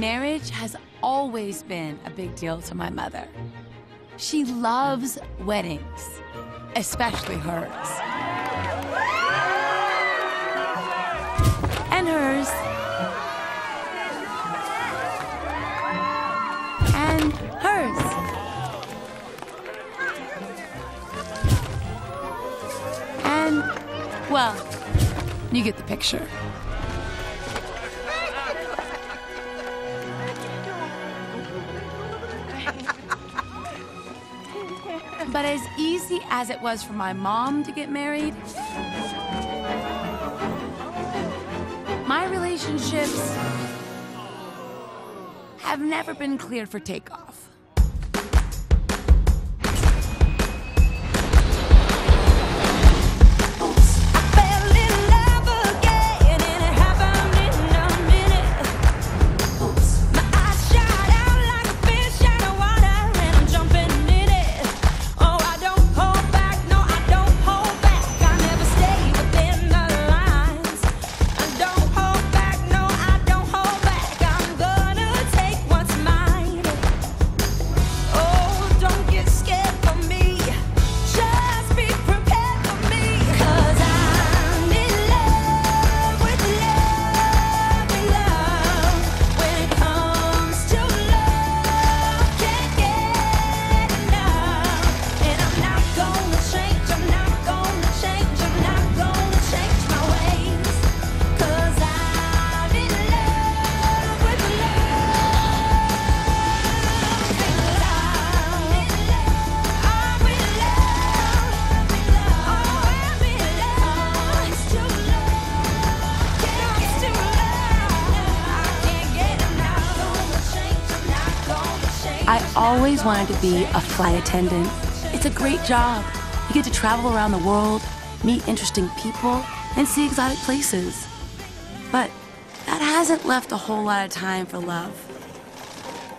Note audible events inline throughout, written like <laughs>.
Marriage has always been a big deal to my mother. She loves weddings, especially hers. And hers. And hers. And, well, you get the picture. But as easy as it was for my mom to get married, my relationships have never been cleared for takeoff. Always wanted to be a flight attendant. It's a great job. You get to travel around the world, meet interesting people, and see exotic places. But that hasn't left a whole lot of time for love.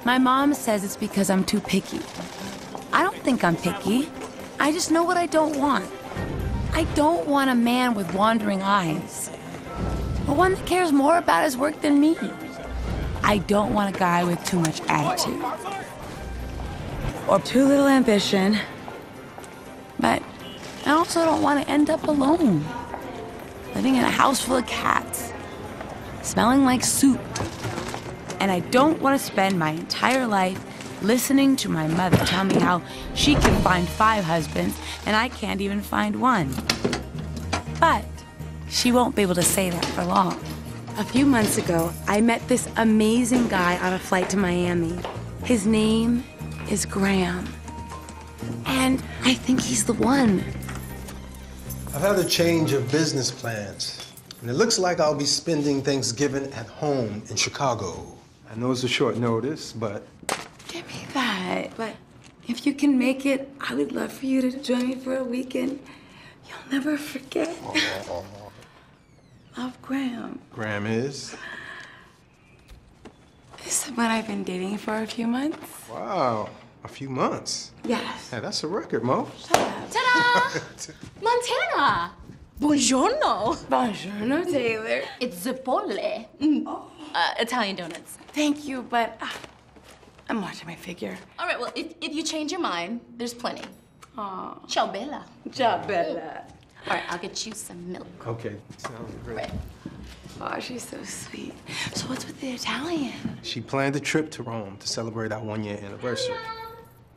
My mom says it's because I'm too picky. I don't think I'm picky. I just know what I don't want. I don't want a man with wandering eyes, But one that cares more about his work than me. I don't want a guy with too much attitude or too little ambition. But I also don't want to end up alone, living in a house full of cats, smelling like soup. And I don't want to spend my entire life listening to my mother tell me how she can find five husbands and I can't even find one. But she won't be able to say that for long. A few months ago, I met this amazing guy on a flight to Miami. His name is Graham. And I think he's the one. I've had a change of business plans, and it looks like I'll be spending Thanksgiving at home in Chicago. I know it's a short notice, but Give me that. But if you can make it, I would love for you to join me for a weekend. You'll never forget. Love Graham. Graham is. Is someone I've been dating for a few months? Wow, a few months. Yes. Yeah, that's a record, Mo. Ta-da! <laughs> Montana! Buongiorno! Buongiorno, Taylor. It's Zeppole. Uh, Italian donuts. Thank you, but uh, I'm watching my figure. All right, well, if, if you change your mind, there's plenty. Aw. Ciao, Bella. Ciao, Bella. All right, I'll get you some milk. Okay, sounds great. Right. Oh, she's so sweet. So what's with the Italian? She planned a trip to Rome to celebrate our one year anniversary.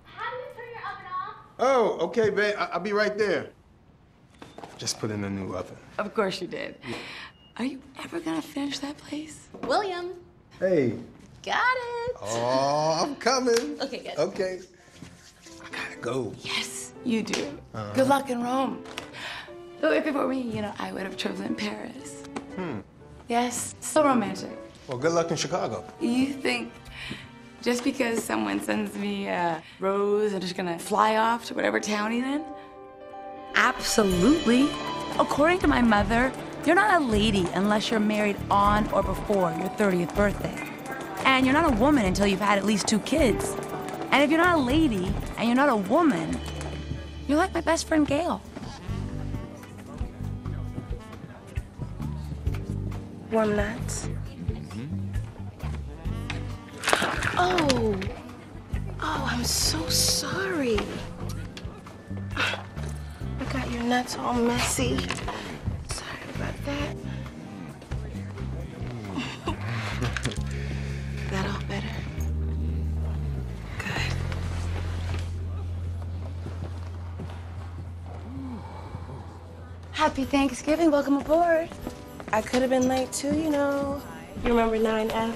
How do you turn your oven off? Oh, okay, babe. I- I'll be right there. Just put in a new oven. Of course you did. Are you ever gonna finish that place? William, Hey. got it. Oh, I'm coming. Okay, good. Okay. I gotta go. Yes, you do. Good luck in Rome. Though if it were me, you know, I would have chosen Paris. Hmm. Yes, so romantic. Well, good luck in Chicago. You think just because someone sends me a rose, I'm just gonna fly off to whatever town he's in? Absolutely. According to my mother, you're not a lady unless you're married on or before your 30th birthday. And you're not a woman until you've had at least two kids. And if you're not a lady and you're not a woman, you're like my best friend Gail. Warm nuts. Oh. Oh, I'm so sorry. I got your nuts all messy. Sorry about that. <laughs> that all better? Good. Happy Thanksgiving. Welcome aboard. I could have been late too, you know. You remember 9F?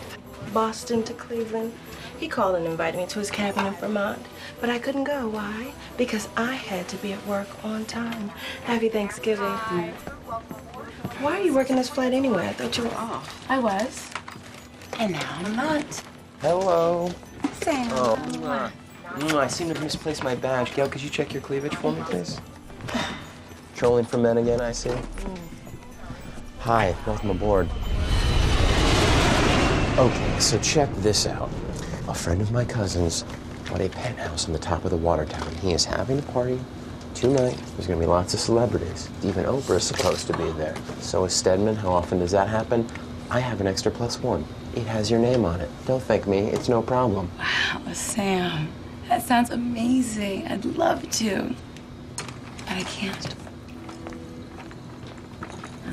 Boston to Cleveland. He called and invited me to his cabin in Vermont. But I couldn't go. Why? Because I had to be at work on time. Happy Thanksgiving. Why are you working this flight anyway? I thought you were off. I was. And now I'm not. Hello. Sam. Oh, mwah. Mwah, I seem to have misplaced my badge. Gail, could you check your cleavage for me, please? <sighs> Trolling for men again, I see. Mm. Hi, welcome aboard. Okay, so check this out. A friend of my cousin's bought a penthouse on the top of the water tower. He is having a party tonight. There's gonna be lots of celebrities. Even Oprah is supposed to be there. So is Stedman. How often does that happen? I have an extra plus one. It has your name on it. Don't thank me. It's no problem. Wow, Sam. That sounds amazing. I'd love to. But I can't.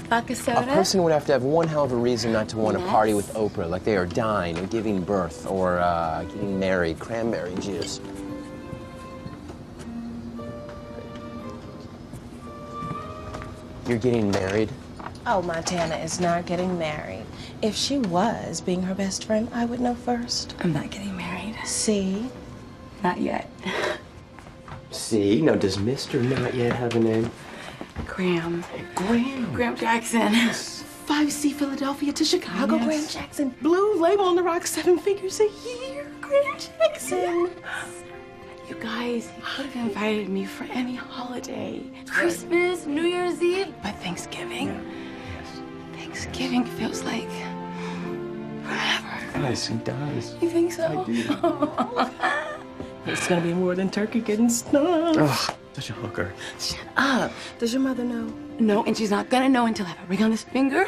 Vodka A soda? person would have to have one hell of a reason not to want to Yes. party with Oprah, like they are dying or giving birth or uh, getting married. Cranberry juice. You're getting married? Oh, Montana is not getting married. If she was being her best friend, I would know first. I'm not getting married. See? Not yet. <laughs> See, now does Mr. not yet have a name? Graham. Graham. Graham Jackson. 5C Philadelphia to Chicago, Graham Jackson. Blue label on the rock, seven figures a year. Graham Jackson. You guys, you could have invited me for any holiday. Christmas, New Year's Eve, but Thanksgiving. Yes. Thanksgiving feels like forever. Yes, he does. You think so? I do. <laughs> it's gonna be more than turkey getting snuffed. Ugh, such a hooker. Shut up. Does your mother know? No, and she's not gonna know until I have a ring on this finger,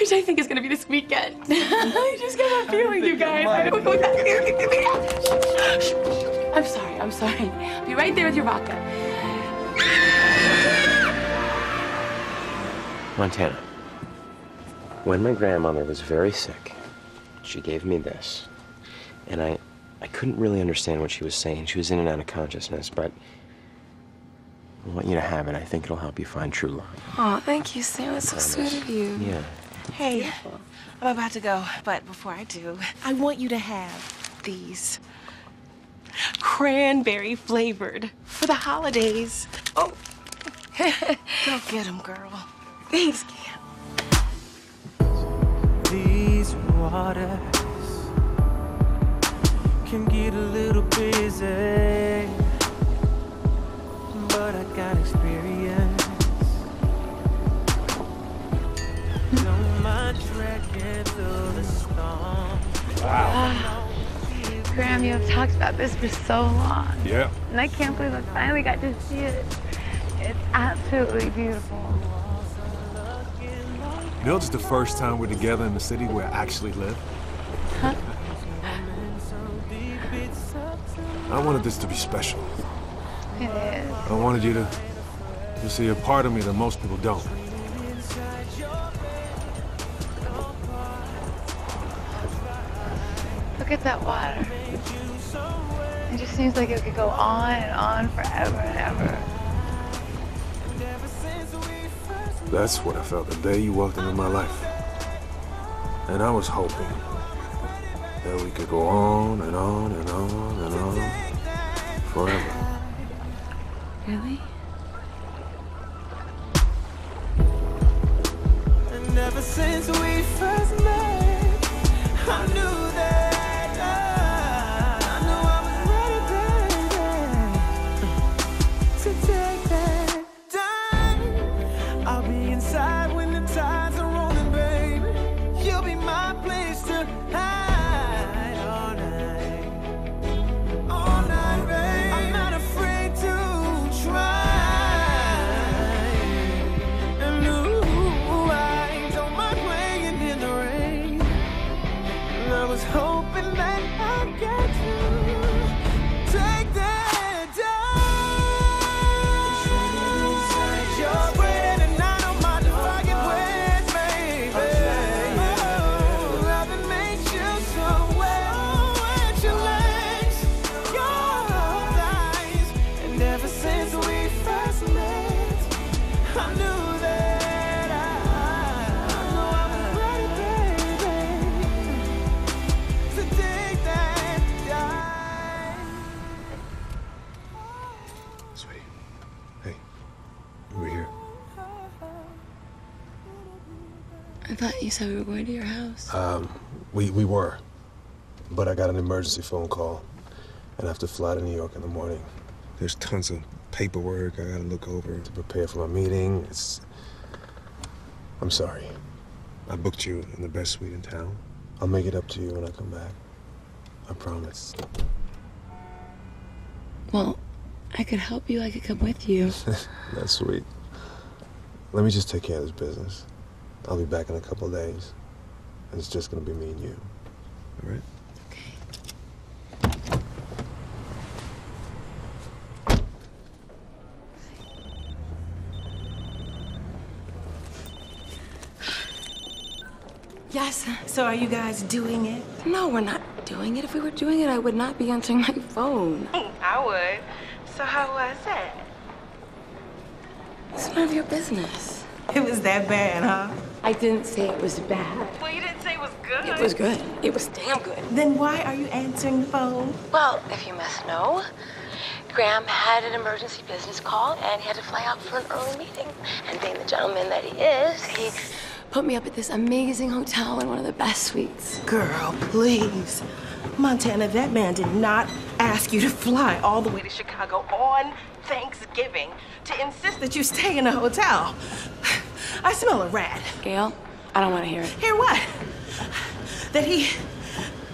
which I think is gonna be this weekend. <laughs> I just got a feeling, you guys. I'm sorry, I'm sorry. I'll be right there with your vodka. Montana. When my grandmother was very sick, she gave me this. And I I couldn't really understand what she was saying. She was in and out of consciousness, but I want you to have it. I think it'll help you find true love. Oh, thank you, Sam. It's so sweet of you. Yeah. Hey, I'm about to go, but before I do, I want you to have these cranberry flavored for the holidays. Oh, <laughs> go get them, girl. Thanks, Cam. These waters can get a little busy, but I got experience. Don't mind through the storm. Wow. Graham, you have talked about this for so long. Yeah. And I can't believe I finally got to see it. It's absolutely beautiful. You know, it's the first time we're together in the city where I actually live. I wanted this to be special. It is. I wanted you to, to see a part of me that most people don't. Look at that water. It just seems like it could go on and on forever and ever. That's what I felt the day you walked into my life. And I was hoping that we could go on and on and on and on forever. Really? Emergency phone call, and I have to fly to New York in the morning. There's tons of paperwork I gotta look over to prepare for my meeting. It's. I'm sorry. I booked you in the best suite in town. I'll make it up to you when I come back. I promise. Well, I could help you. I could come with you. <laughs> That's sweet. Let me just take care of this business. I'll be back in a couple of days. And it's just gonna be me and you. All right? Yes. So are you guys doing it? No, we're not doing it. If we were doing it, I would not be answering my phone. <laughs> I would. So how was it? It's none of your business. It was that bad, huh? I didn't say it was bad. Well, you didn't say it was good. It was good. It was damn good. Then why are you answering the phone? Well, if you must know, Graham had an emergency business call and he had to fly out for an early meeting. And being the gentleman that he is, he put me up at this amazing hotel in one of the best suites. Girl, please. Montana, that man did not ask you to fly all the way to Chicago on Thanksgiving to insist that you stay in a hotel. <sighs> I smell a rat. Gail, I don't want to hear it. Hear what? That he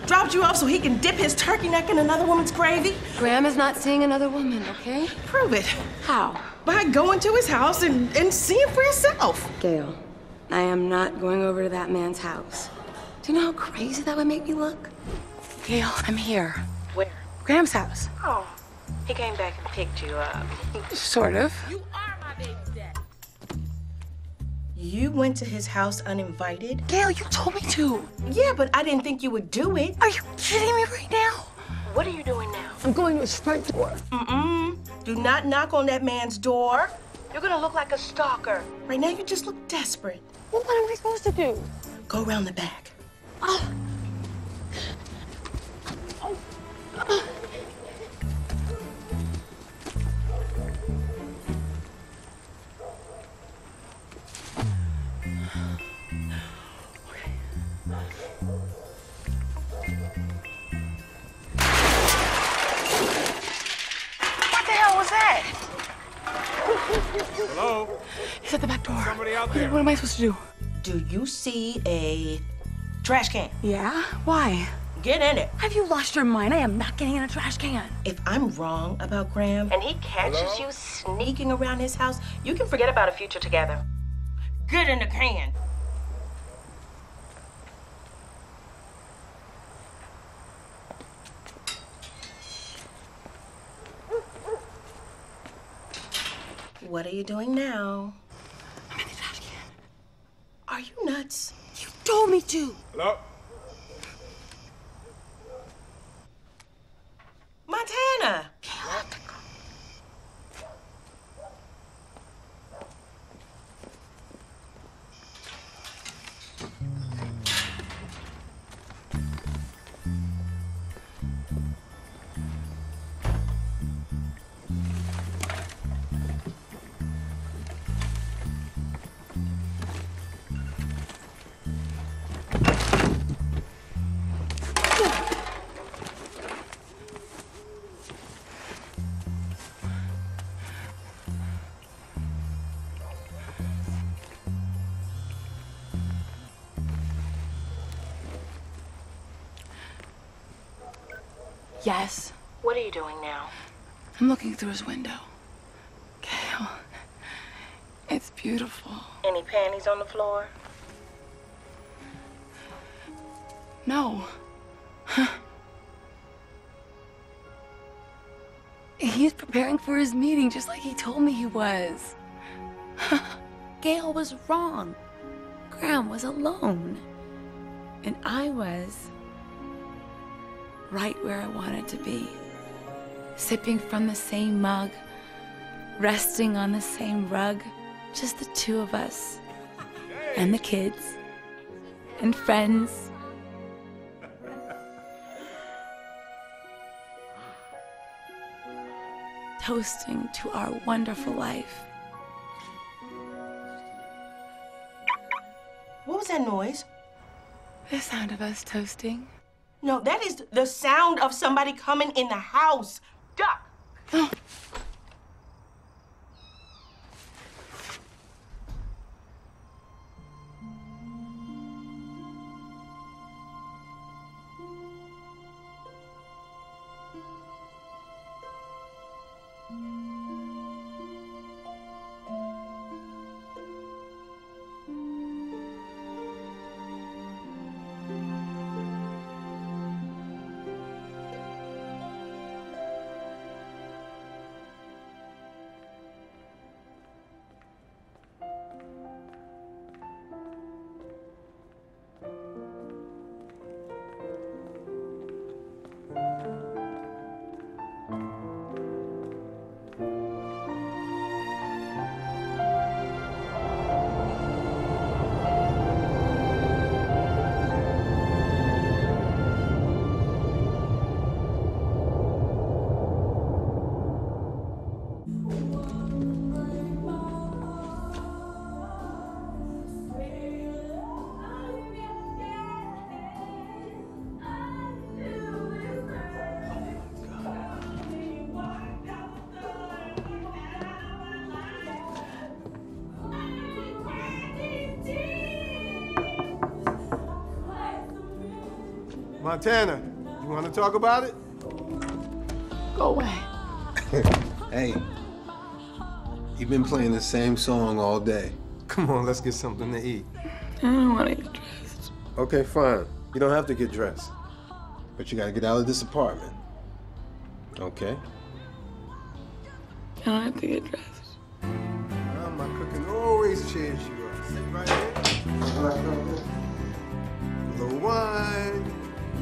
dropped you off so he can dip his turkey neck in another woman's gravy? Graham is not seeing another woman, okay? Prove it. How? By going to his house and, and seeing for yourself. Gail, I am not going over to that man's house. Do you know how crazy that would make me look? Gail, I'm here. Where? Graham's house. Oh, he came back and picked you up. Sort of. You are my baby daddy. You went to his house uninvited? Gail, you told me to. Yeah, but I didn't think you would do it. Are you kidding me right now? What are you doing now? I'm going to his front door. Mm-mm. Do not knock on that man's door. You're gonna look like a stalker. Right now, you just look desperate. Well, what am I supposed to do? Go around the back. Oh. What the hell was that? Hello? He's at the back door. Somebody out What- there. What am I supposed to do? Do you see a trash can? Yeah? Why? Get in it. Have you lost your mind? I am not getting in a trash can. If I'm wrong about Graham and he catches you sneaking around his house, you can forget about a future together. Get in the can. What are you doing now? I'm in the trash can. Are you nuts? You told me to. Hello? Montana! Yes. What are you doing now? I'm looking through his window. Gail, it's beautiful. Any panties on the floor? No. Preparing for his meeting just like he told me he was. <laughs> Gail was wrong. Graham was alone. And I was right where I wanted to be. Sipping from the same mug, resting on the same rug. Just the two of us. And the kids. And friends. Toasting to our wonderful life. What was that noise? The sound of us toasting. No, that is the sound of somebody coming in the house. Duck. Oh. Montana, you want to talk about it? Go away. <laughs> Hey, you've been playing the same song all day. Come on, let's get something to eat. I don't want to get dressed. Okay, fine. You don't have to get dressed. But you gotta get out of this apartment. Okay? I don't have to get dressed. Well, my cooking always cheers you up. Sit right here. A little wine.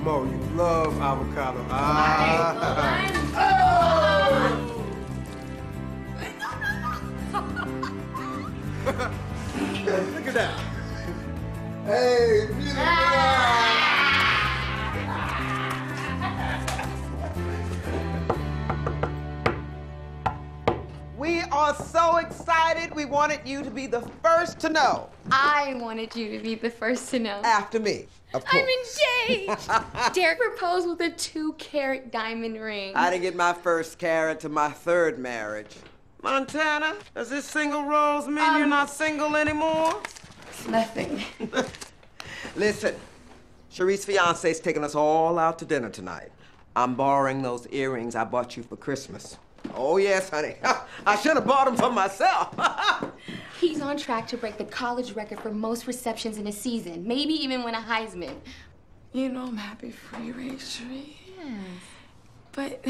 Mo, you love avocado. Ah. <laughs> <laughs> Look at that. Hey, beautiful. We are so excited. We wanted you to be the first to know. I wanted you to be the first to know. After me, of course. I'm in engaged. <laughs> Derek proposed with a two carat diamond ring. I didn't get my first carrot to my third marriage. Montana, does this single rose mean you're Um, not single anymore? It's nothing. <laughs> Listen, Sheree's fiance's taking us all out to dinner tonight. I'm borrowing those earrings I bought you for Christmas. Oh, yes, honey. <laughs> I should have bought them for myself. <laughs> He's on track to break the college record for most receptions in a season, maybe even win a Heisman. You know I'm happy for you, Rachel. Yes. But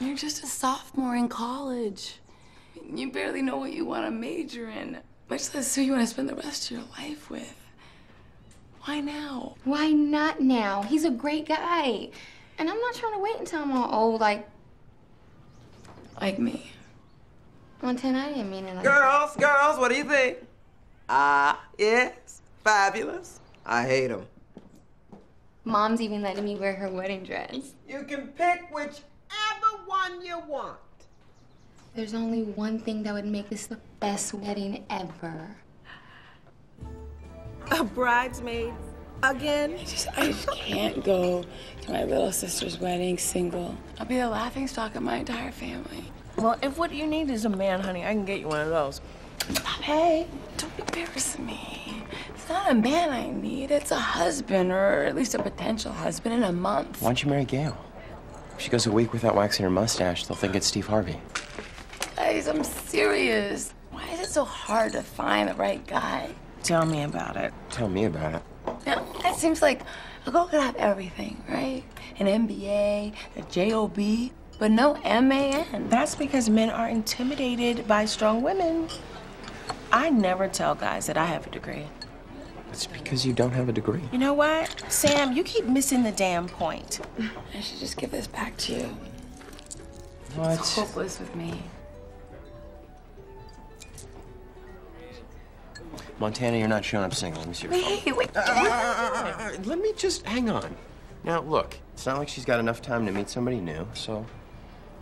you're just a sophomore in college. You barely know what you want to major in, much less who you want to spend the rest of your life with. Why now? Why not now? He's a great guy. And I'm not trying to wait until I'm all old, like Like me. Montana. I didn't mean it like girls, girls, what do you think? Ah, yes, fabulous. I hate them. Mom's even letting me wear her wedding dress. You can pick whichever one you want. There's only one thing that would make this the best wedding ever. A bridesmaid again? I just, I just can't go to my little sister's wedding single. I'll be the laughing stock of my entire family. Well, if what you need is a man, honey, I can get you one of those. Hey, don't embarrass me. It's not a man I need. It's a husband, or at least a potential husband, in a month. Why don't you marry Gail? If she goes a week without waxing her mustache, they'll think it's Steve Harvey. Guys, I'm serious. Why is it so hard to find the right guy? Tell me about it. Tell me about it. Now, that seems like a girl could have everything, right? An MBA, a JOB, but no MAN. That's because men are intimidated by strong women. I never tell guys that I have a degree. It's because you don't have a degree. You know what? Sam, you keep missing the damn point. I should just give this back to you. What? It's hopeless with me. Montana, you're not showing up single. Let me see your phone. Wait, wait. Uh, let me just hang on. Now, look, it's not like she's got enough time to meet somebody new, so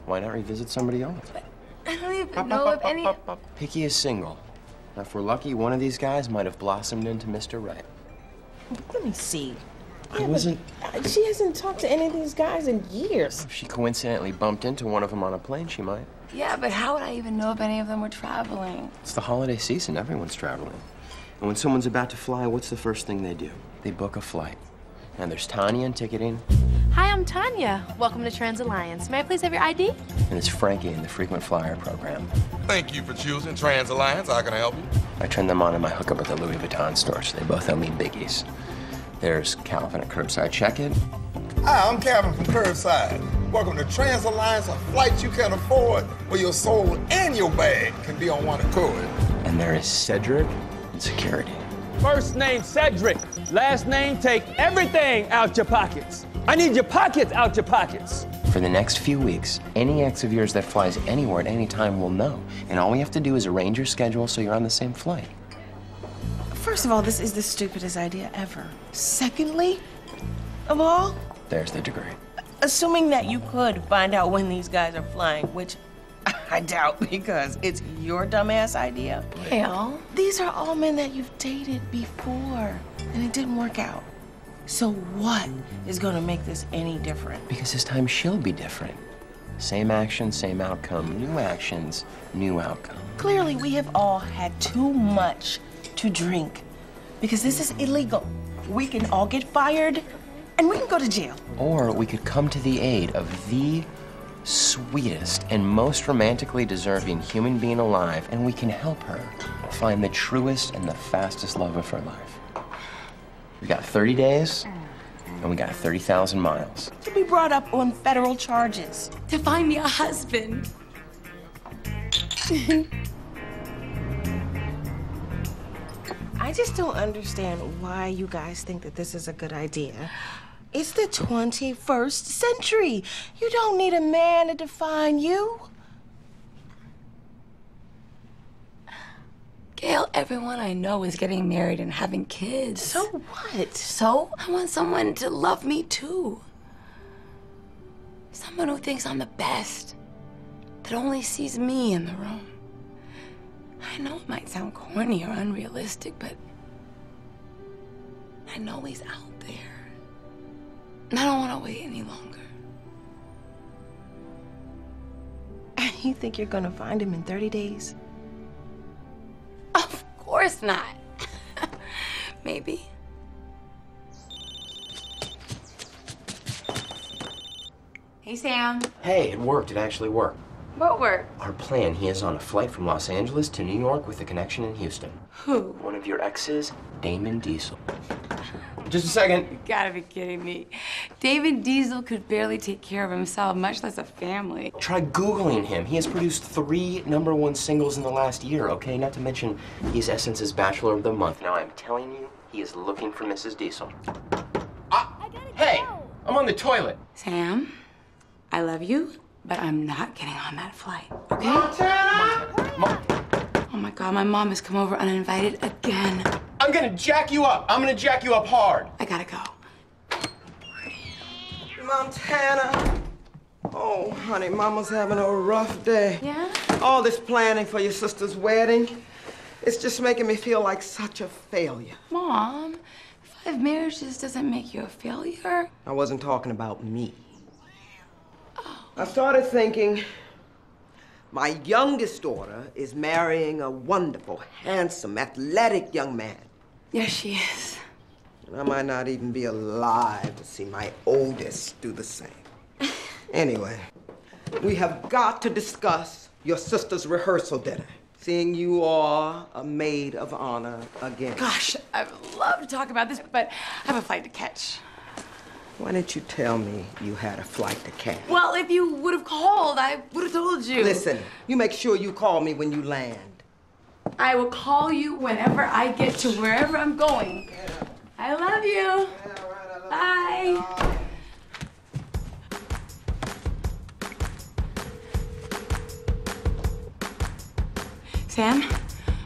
why not revisit somebody old? I don't even know if any. Picky is single. Now, if we're lucky, one of these guys might have blossomed into Mr. Right. Let me see. It wasn't. She hasn't talked to any of these guys in years. If she coincidentally bumped into one of them on a plane, she might. Yeah, but how would I even know if any of them were traveling? It's the holiday season. Everyone's traveling. And when someone's about to fly, what's the first thing they do? They book a flight. And there's Tanya in ticketing, Hi, I'm Tanya. Welcome to Trans Alliance. May I please have your ID? and there's Frankie in the frequent flyer program. Thank you for choosing Trans Alliance. How can I help you? I turned them on in my hookup at the Louis Vuitton store, so they both owe me biggies. There's Calvin at Curbside Check-In. Hi, I'm Calvin from Curbside. Welcome to Trans Alliance, a flight you can afford, where your soul and your bag can be on one accord. And there is Cedric in security. First name Cedric. Last name take everything out your pockets. I need your pockets out your pockets. For the next few weeks, any ex of yours that flies anywhere at any time will know. And all we have to do is arrange your schedule so you're on the same flight. First of all, this is the stupidest idea ever. Secondly, of all, There's the degree. assuming that you could find out when these guys are flying, which I doubt because it's your dumbass idea. Gail. These are all men that you've dated before, and it didn't work out. So what is gonna make this any different? Because this time she'll be different. Same action, same outcome. New actions, new outcome. Clearly, we have all had too much to drink because this is illegal. We can all get fired and we can go to jail. Or we could come to the aid of the sweetest and most romantically deserving human being alive, and we can help her find the truest and the fastest love of her life. We got 30 days, and we got 30,000 miles. To be brought up on federal charges. To find me a husband. <laughs> I just don't understand why you guys think that this is a good idea. It's the 21st century. You don't need a man to define you. Gail, everyone I know is getting married and having kids. So what? So I want someone to love me too. Someone who thinks I'm the best, that only sees me in the room. I know it might sound corny or unrealistic, but I know he's out I don't want to wait any longer. You think you're gonna find him in 30 days? Of course not. <laughs> Maybe. Hey, Sam. Hey, it worked. It actually worked. What work? Our plan, he is on a flight from Los Angeles to New York with a connection in Houston. Who? One of your exes, Damon Diesel. Just a second. You gotta be kidding me. David Diesel could barely take care of himself, much less a family. Try Googling him. He has produced three number one singles in the last year, okay? Not to mention, he's Essence's Bachelor of the Month. Now, I'm telling you, he is looking for Mrs. Diesel. Ah, hey, I'm on the toilet. Sam, I love you, but I'm not getting on that flight, okay? Oh my god, my mom has come over uninvited again. I'm gonna jack you up. I'm gonna jack you up hard. I gotta go. Montana. Oh, honey, Mama's having a rough day. Yeah? All this planning for your sister's wedding, it's just making me feel like such a failure. Mom, five marriages doesn't make you a failure. I wasn't talking about me. Oh. I started thinking my youngest daughter is marrying a wonderful, handsome, athletic young man. Yes, she is. And I might not even be alive to see my oldest do the same. <laughs> Anyway, we have got to discuss your sister's rehearsal dinner. Seeing you are a maid of honor again. Gosh, I would love to talk about this, but I have a flight to catch. Why didn't you tell me you had a flight to catch? Well, if you would have called, I would have told you. Listen, you make sure you call me when you land. I will call you whenever I get to wherever I'm going. I love you. Bye. Sam,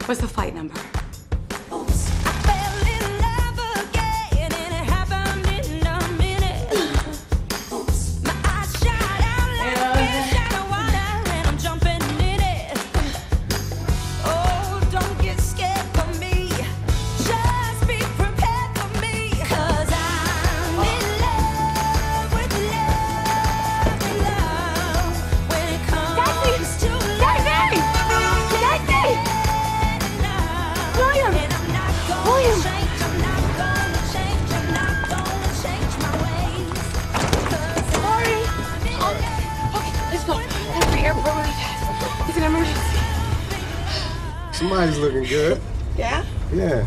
what's the flight number? Body's looking good. Yeah? Yeah.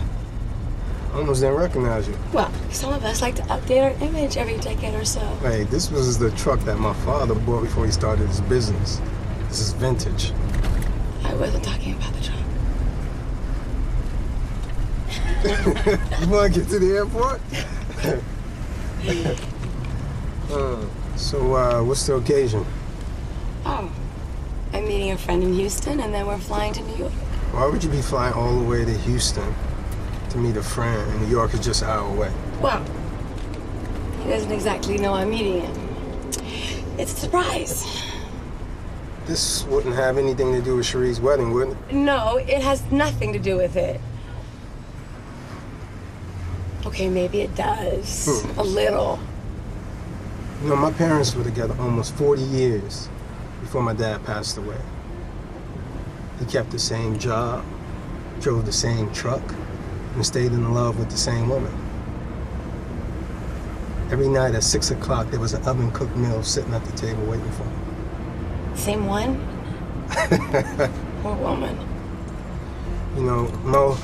I Almost didn't recognize you. Well, some of us like to update our image every decade or so. Hey, this was the truck that my father bought before he started his business. This is vintage. I wasn't talking about the truck. <laughs> you want to get to the airport? <laughs> uh, so, uh, what's the occasion? Oh, I'm meeting a friend in Houston, and then we're flying to New York. Why would you be flying all the way to Houston to meet a friend, and New York is just an hour away? Well, he doesn't exactly know I'm meeting him. It's a surprise. This wouldn't have anything to do with Sheree's wedding, would it? No, it has nothing to do with it. Okay, maybe it does. Hmm. A little. You know, my parents were together almost 40 years before my dad passed away. He kept the same job, drove the same truck, and stayed in love with the same woman. Every night at 6 o'clock, there was an oven cooked meal sitting at the table waiting for him. Same one? <laughs> Or woman? You know, Mo,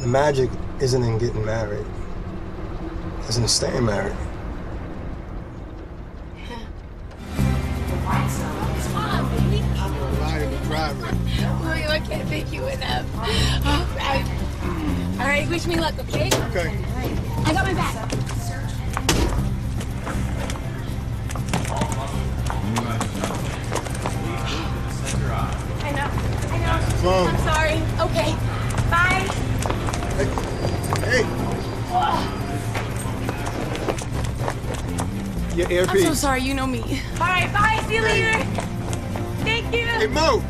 the magic isn't in getting married, it's in staying married. I can't thank you enough. All right. All right, wish me luck, okay? Okay. I got my back. I know. I know. Mom. I'm sorry. Okay. Bye. Hey. hey. Your I'm so sorry. You know me. All right. Bye. See you later. Thank you. Hey, Mo!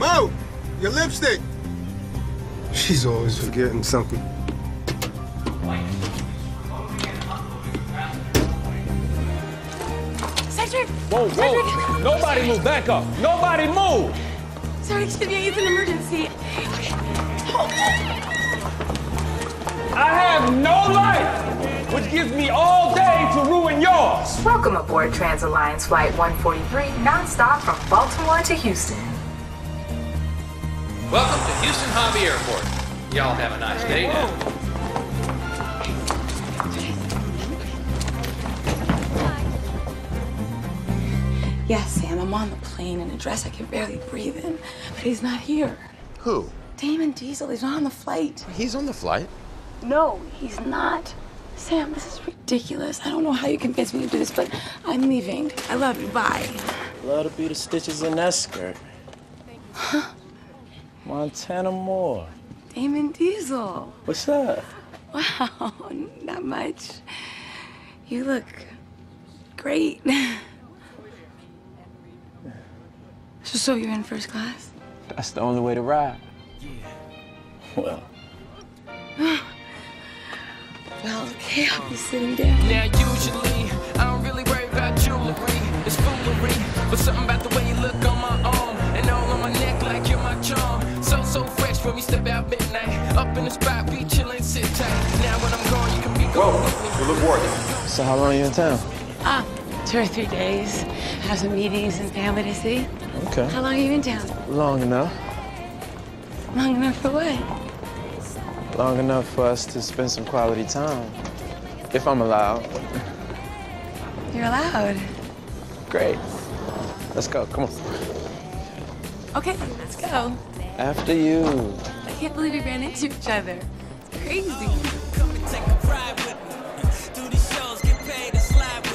Mo! Your lipstick! She's always forgetting something. Cedric. Whoa, Cedric. Nobody move. Back up. Nobody move. Sorry, excuse me. It's an emergency. I have no life, which gives me all day to ruin yours. Welcome aboard Transalliance Flight 143, nonstop from Baltimore to Houston. Welcome to Houston Hobby Airport. Y'all have a nice day now. Yes, Sam. I'm on the plane in a dress I can barely breathe in, but he's not here. Who? Damon Diesel. He's not on the flight. He's on the flight. No, he's not. Sam, this is ridiculous. I don't know how you convinced me to do this, but I'm leaving. I love you. Bye. Love to be the stitches in that skirt. Montana Moore. Damon Diesel. What's up? Wow, <laughs> not much. You look great. <laughs> So, so you're in first class? That's the only way to ride. Yeah. Well, <sighs> Well, okay, I'll be sitting down. Now usually I don't really worry about jewelry, it's foolery. But something about the way you look when we step out midnight, up in the spot, be chillin', sit tight. Now when I'm gone, you can be gone. Whoa, you look worried. So how long are you in town? Ah, two or three days. Have some meetings and family to see. Okay. How long are you in town? Long enough. Long enough for what? Long enough for us to spend some quality time. If I'm allowed. You're allowed. Great. Let's go. Come on. Okay, let's go. After you. I can't believe we ran into each other. It's crazy.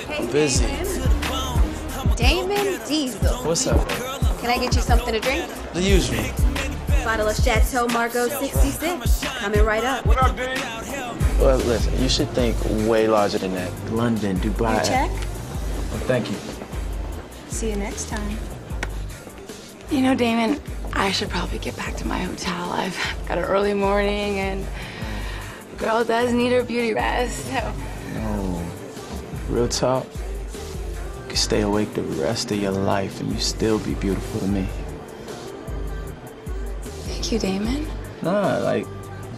I'm busy. Damon Diesel. What's up? Can I get you something to drink? The usual. Bottle of Chateau Margaux 66. Coming right up. What up, Dave? Well, listen, you should think way larger than that. London, Dubai. You check? Well, thank you. See you next time. You know, Damon, I should probably get back to my hotel. I've got an early morning and a girl does need her beauty rest. So, No. Real talk. You can stay awake the rest of your life and you still be beautiful to me. thank you, Damon. Nah, like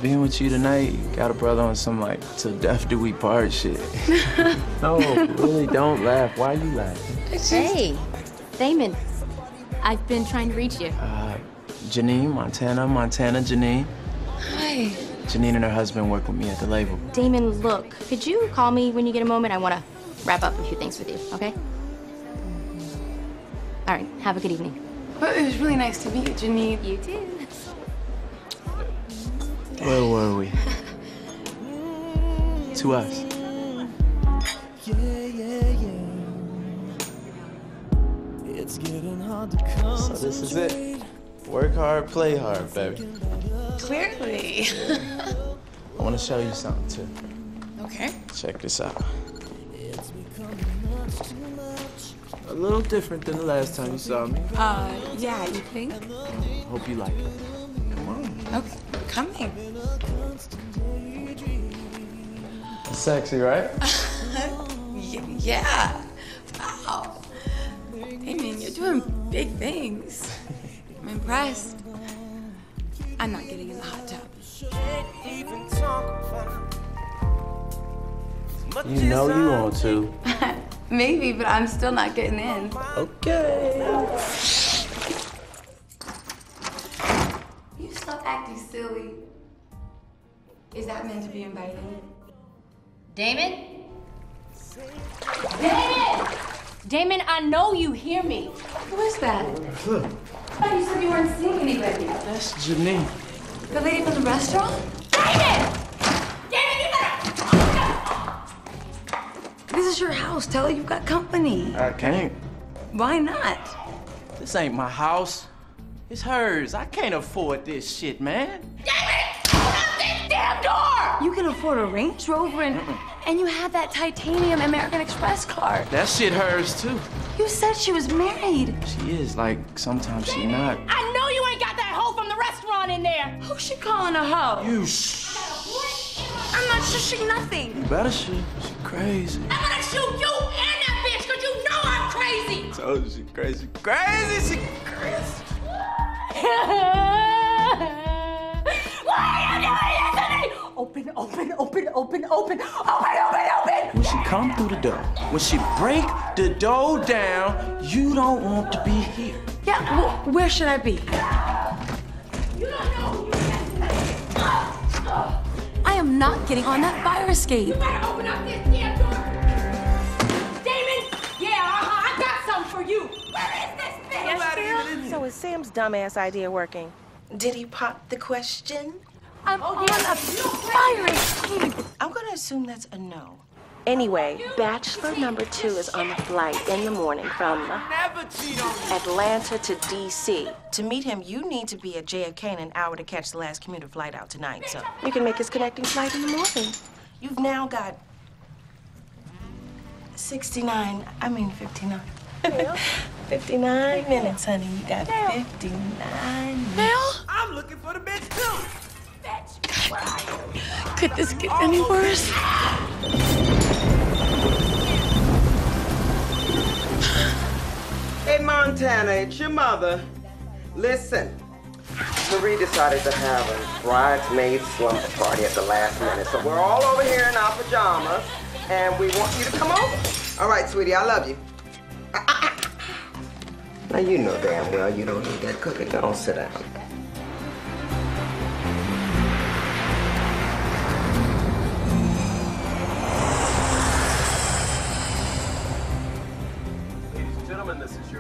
being with you tonight, you got a brother on some like till death do we part shit. <laughs> no, really don't laugh. Why are you laughing? Hey, Damon. I've been trying to reach you. Uh, Janine, Montana, Montana, Janine. Hi. Janine and her husband work with me at the label. Damon, look, could you call me when you get a moment? I want to wrap up a few things with you, okay? All right, have a good evening. Well, it was really nice to meet you, Janine. You too. Where were we? <laughs> to us. It's getting hard to come So this is it. Work hard, play hard, baby. Clearly. I want to show you something too. okay. Check this out. A little different than the last time you saw me. Uh, yeah, you think? Hope you like it. Come on. Okay, coming. Sexy, right? <laughs> Yeah. Wow. Damon, you're doing big things. I'm impressed. I'm not getting in the hot tub. You know you want to. <laughs> Maybe, but I'm still not getting in. Okay. You stop acting silly. Is that meant to be inviting? Damon? Damon! Damon, I know you hear me. Who is that? Look, Oh, you said you weren't seeing anybody. that's Janine. The lady from the restaurant? Damon! Damon, you better... This is your house. Tell her you've got company. I can't. Why not? This ain't my house. It's hers. I can't afford this shit, man. Damon! Open this Damn door! You can afford a Range Rover and, and you had that titanium American Express card. That shit hers too. You said she was married. She is like sometimes she not. I know you ain't got that hoe from the restaurant in there. Who's she calling a hoe? You sh- I'm not shushing nothing. you better shit. She crazy. I'm gonna shoot you and that bitch because you know I'm crazy. Told you she crazy. Crazy. She crazy. <laughs> Why are you doing this? Open, open, open, open, open, open, open, open. When she come through the door, when she break the door down, you don't want to be here. Yeah, wh- where should I be? I am not getting on that fire escape. You better open up this damn door. Damon, yeah, uh-huh, I got something for you. Where is this bitch? So is Sam's dumbass idea working? Did he pop the question? I'm oh, on a escape. I'm gonna assume that's a no. Anyway, bachelor number two is on the flight in the morning from Atlanta to DC. To meet him, you need to be at JFK in an hour to catch the last commuter flight out tonight. So you can make his connecting flight in the morning. You've now got 69, I mean 59. <laughs> 59 minutes, honey. You got 59 minutes. I'm looking for the bitch too. Could this get any worse? Hey, Montana, it's your mother. Listen, Marie decided to have a bridesmaid slumber party at the last minute, so we're all over here in our pajamas, and we want you to come over. All right, sweetie, I love you. Ah, ah, ah. Now, you know damn well you don't need that cookie. Don't sit down.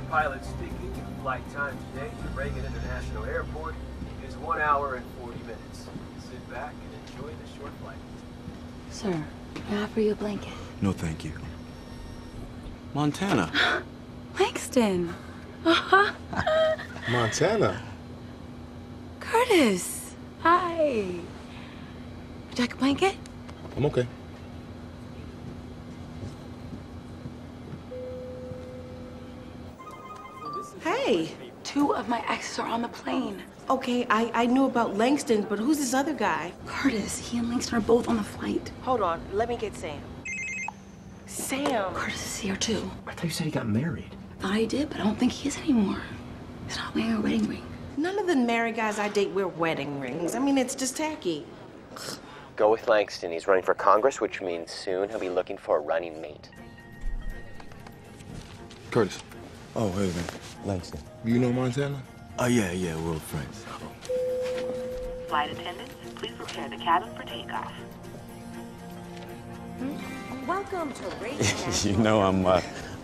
Pilot speaking. Flight time today to Reagan International Airport is one hour and 40 minutes. Sit back and enjoy the short flight. Sir, may I offer you a blanket? No, thank you. Montana. <gasps> Langston. Uh-huh. <laughs> Montana. Curtis. Hi. Would you like a blanket? I'm okay. Hey. Two of my exes are on the plane. Okay, I, I knew about Langston, but who's this other guy? Curtis, he and Langston are both on the flight. Hold on, let me get Sam. Sam. Curtis is here too. I thought you said he got married. Thought he did, but I don't think he is anymore. He's not wearing a wedding ring. None of the married guys I date wear wedding rings. I mean, it's just tacky. Go with Langston. He's running for Congress, which means soon he'll be looking for a running mate. Curtis. Oh, hey, man. Langston. You know Montana? Oh, yeah, yeah, we're old friends. Flight attendants, please prepare the cabin for takeoff. Welcome to Radio <laughs> you know, I'm, uh,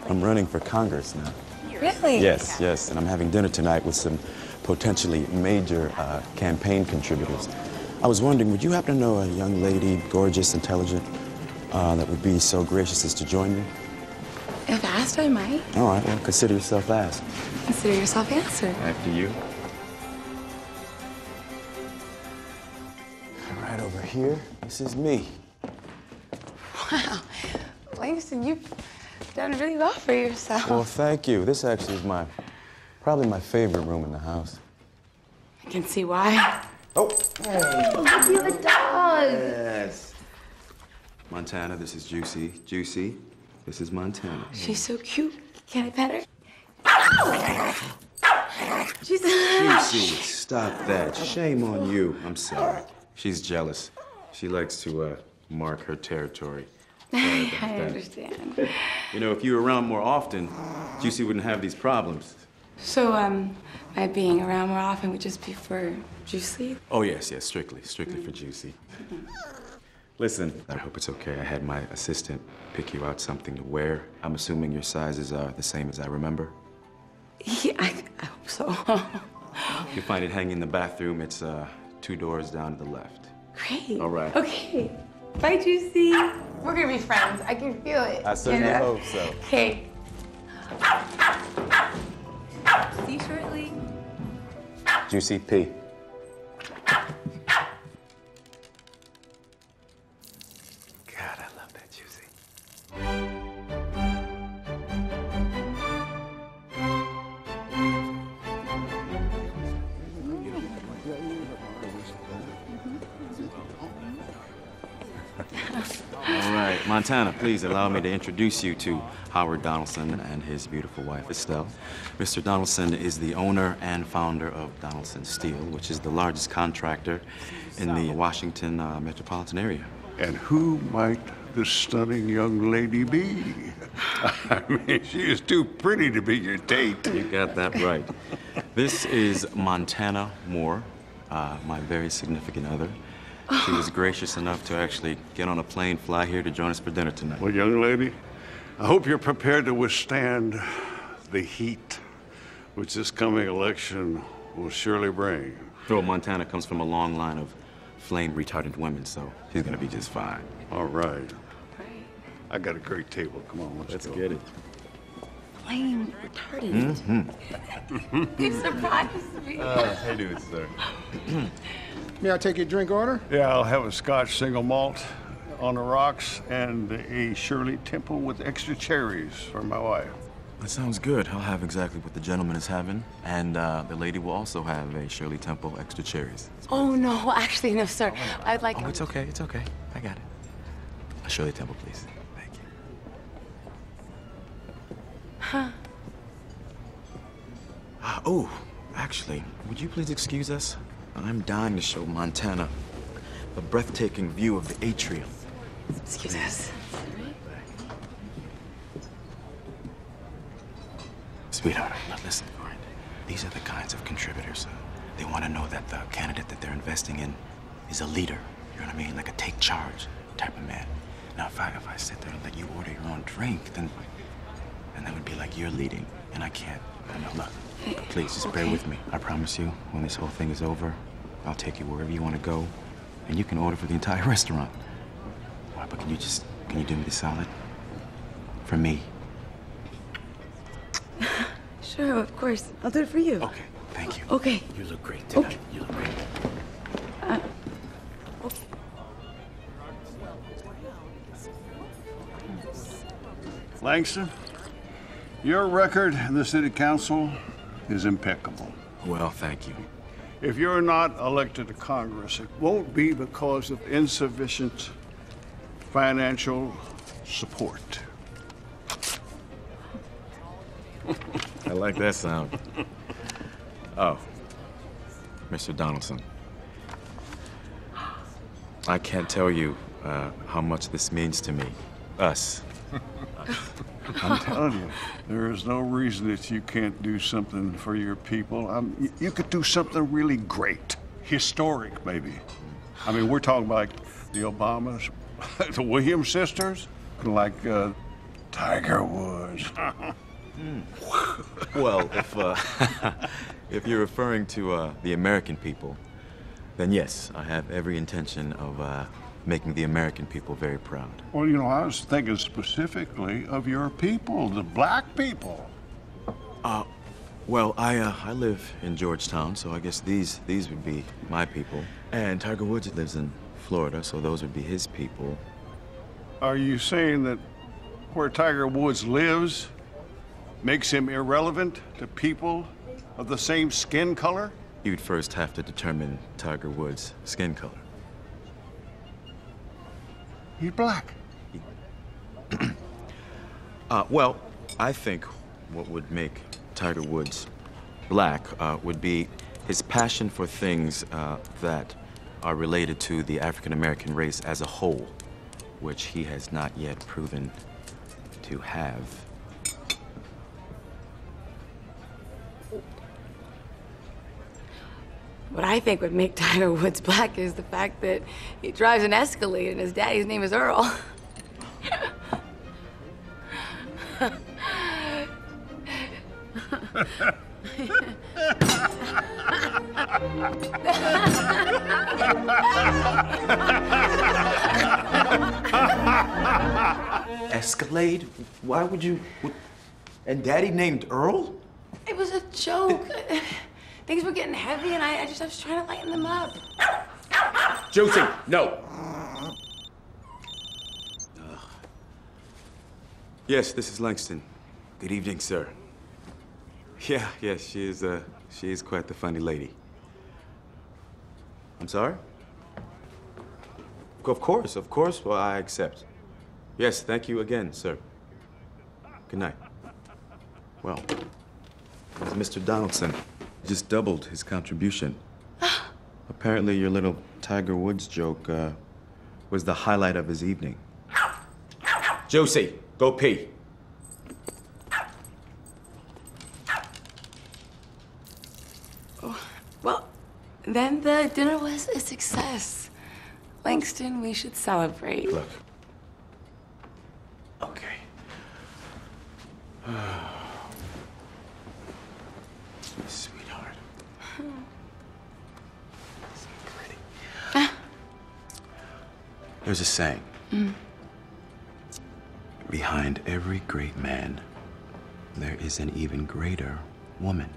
I'm running for Congress now. Really? Yes, yes, and I'm having dinner tonight with some potentially major uh, campaign contributors. I was wondering, would you happen to know a young lady, gorgeous, intelligent, uh, that would be so gracious as to join me? If asked, I might. All right, well, consider yourself asked. Consider yourself answered. After you. Right over here, this is me. Wow. Langston, you've done really well for yourself. Well, thank you. This actually is my, probably my favorite room in the house. I can see why. Oh. Look, you have a dog. Yes. Montana, this is Juicy. Juicy, this is Montana. She's so cute. Can I pet her? She's Juicy, <laughs> stop that. Shame on you. I'm sorry. She's jealous. She likes to uh, mark her territory. <laughs> I that. understand. You know, if you were around more often, Juicy wouldn't have these problems. So, um, my being around more often would just be for Juicy? Oh, yes, yes, strictly, strictly for Juicy. Listen, I hope it's okay. I had my assistant pick you out something to wear. I'm assuming your sizes are the same as I remember. Yeah, I, I hope so. You'll find it hanging in the bathroom. It's uh, two doors down to the left. Great. All right. Okay. Bye, Juicy. We're gonna be friends. I can feel it. I certainly You know? hope so. Okay. See you shortly. Juicy P. right, Montana, please allow me to introduce you to Howard Donaldson and his beautiful wife, Estelle. Mr. Donaldson is the owner and founder of Donaldson Steel, which is the largest contractor in the Washington uh, metropolitan area. And who might this stunning young lady be? <laughs> I mean, she is too pretty to be your date. You got that right. This is Montana Moore, uh, my very significant other. She was gracious enough to actually get on a plane, fly here to join us for dinner tonight. Well, young lady, I hope you're prepared to withstand the heat which this coming election will surely bring. Well, Montana comes from a long line of flame retardant women, so she's gonna be just fine. All right. I got a great table. Come on, let's, Let's go. get it. Flame retardant. Mm-hmm. <laughs> You surprised me. Uh, how you doing, sir? <clears throat> May I take your drink order? Yeah, I'll have a Scotch single malt on the rocks and a Shirley Temple with extra cherries for my wife. That sounds good. I'll have exactly what the gentleman is having, and uh, the lady will also have a Shirley Temple extra cherries. Oh, no. <laughs> Actually, no, sir. I'd like... Oh, it's okay. It's okay. I got it. A Shirley Temple, please. Thank you. Huh. Uh, oh, actually, would you please excuse us? I'm dying to show Montana a breathtaking view of the atrium. Excuse us. Sweetheart, now listen, all right? These are the kinds of contributors. uh, They want to know that the candidate that they're investing in is a leader. You know what I mean? Like a take charge type of man. Now, if I if I sit there and let you order your own drink, then and that would be like you're leading, and I can't. No, no, look, please just bear with me. I promise you, when this whole thing is over, I'll take you wherever you want to go, and you can order for the entire <laughs> restaurant. All right, but can you just can you do me the solid? For me. <laughs> Sure, of course. I'll do it for you. Okay, thank you. Okay. You look great tonight. You look great. Uh, Langston, your record in the city council is impeccable. Well, thank you. If you're not elected to Congress, it won't be because of insufficient financial support. <laughs> I like that sound. Oh, Mr. Donaldson. I can't tell you uh, how much this means to me. Us. <laughs> I'm <laughs> telling you, there is no reason that you can't do something for your people. Um, you could do something really great, historic, maybe. I mean, we're talking about like the Obamas, <laughs> the Williams sisters, like uh, Tiger Woods. Well, if uh, <laughs> if you're referring to uh, the American people, then yes, I have every intention of uh, making the American people very proud. well, you know, I was thinking specifically of your people, the black people. Uh, well, I uh, I live in Georgetown, so I guess these these would be my people. And Tiger Woods lives in Florida, so those would be his people. Are you saying that where Tiger Woods lives makes him irrelevant to people of the same skin color? You'd first have to determine Tiger Woods' skin color. He's black. Uh, well, I think what would make Tiger Woods black uh, would be his passion for things uh, that are related to the African American race as a whole, which he has not yet proven to have. What I think would make <laughs> Tiger Woods black is the fact that he drives an Escalade and his daddy's name is Earl. Escalade? Why would you? And Daddy named Earl? It was a joke. Things were getting heavy, and I, I just I was trying to lighten them up. Josie, no. Yes, this is Langston. Good evening, sir. Yeah, yes, she is, uh, she is quite the funny lady. I'm sorry? Of course, of course. Well, I accept. Yes, thank you again, sir. Good night. Well, Mr. Donaldson just doubled his contribution. <gasps> Apparently, your little Tiger Woods joke uh, was the highlight of his evening. Josie, go pee. Well, then the dinner was a success. Langston, we should celebrate. Look. Okay. <sighs> Sweetheart. There's a saying Mm. Behind every great man, there is an even greater woman.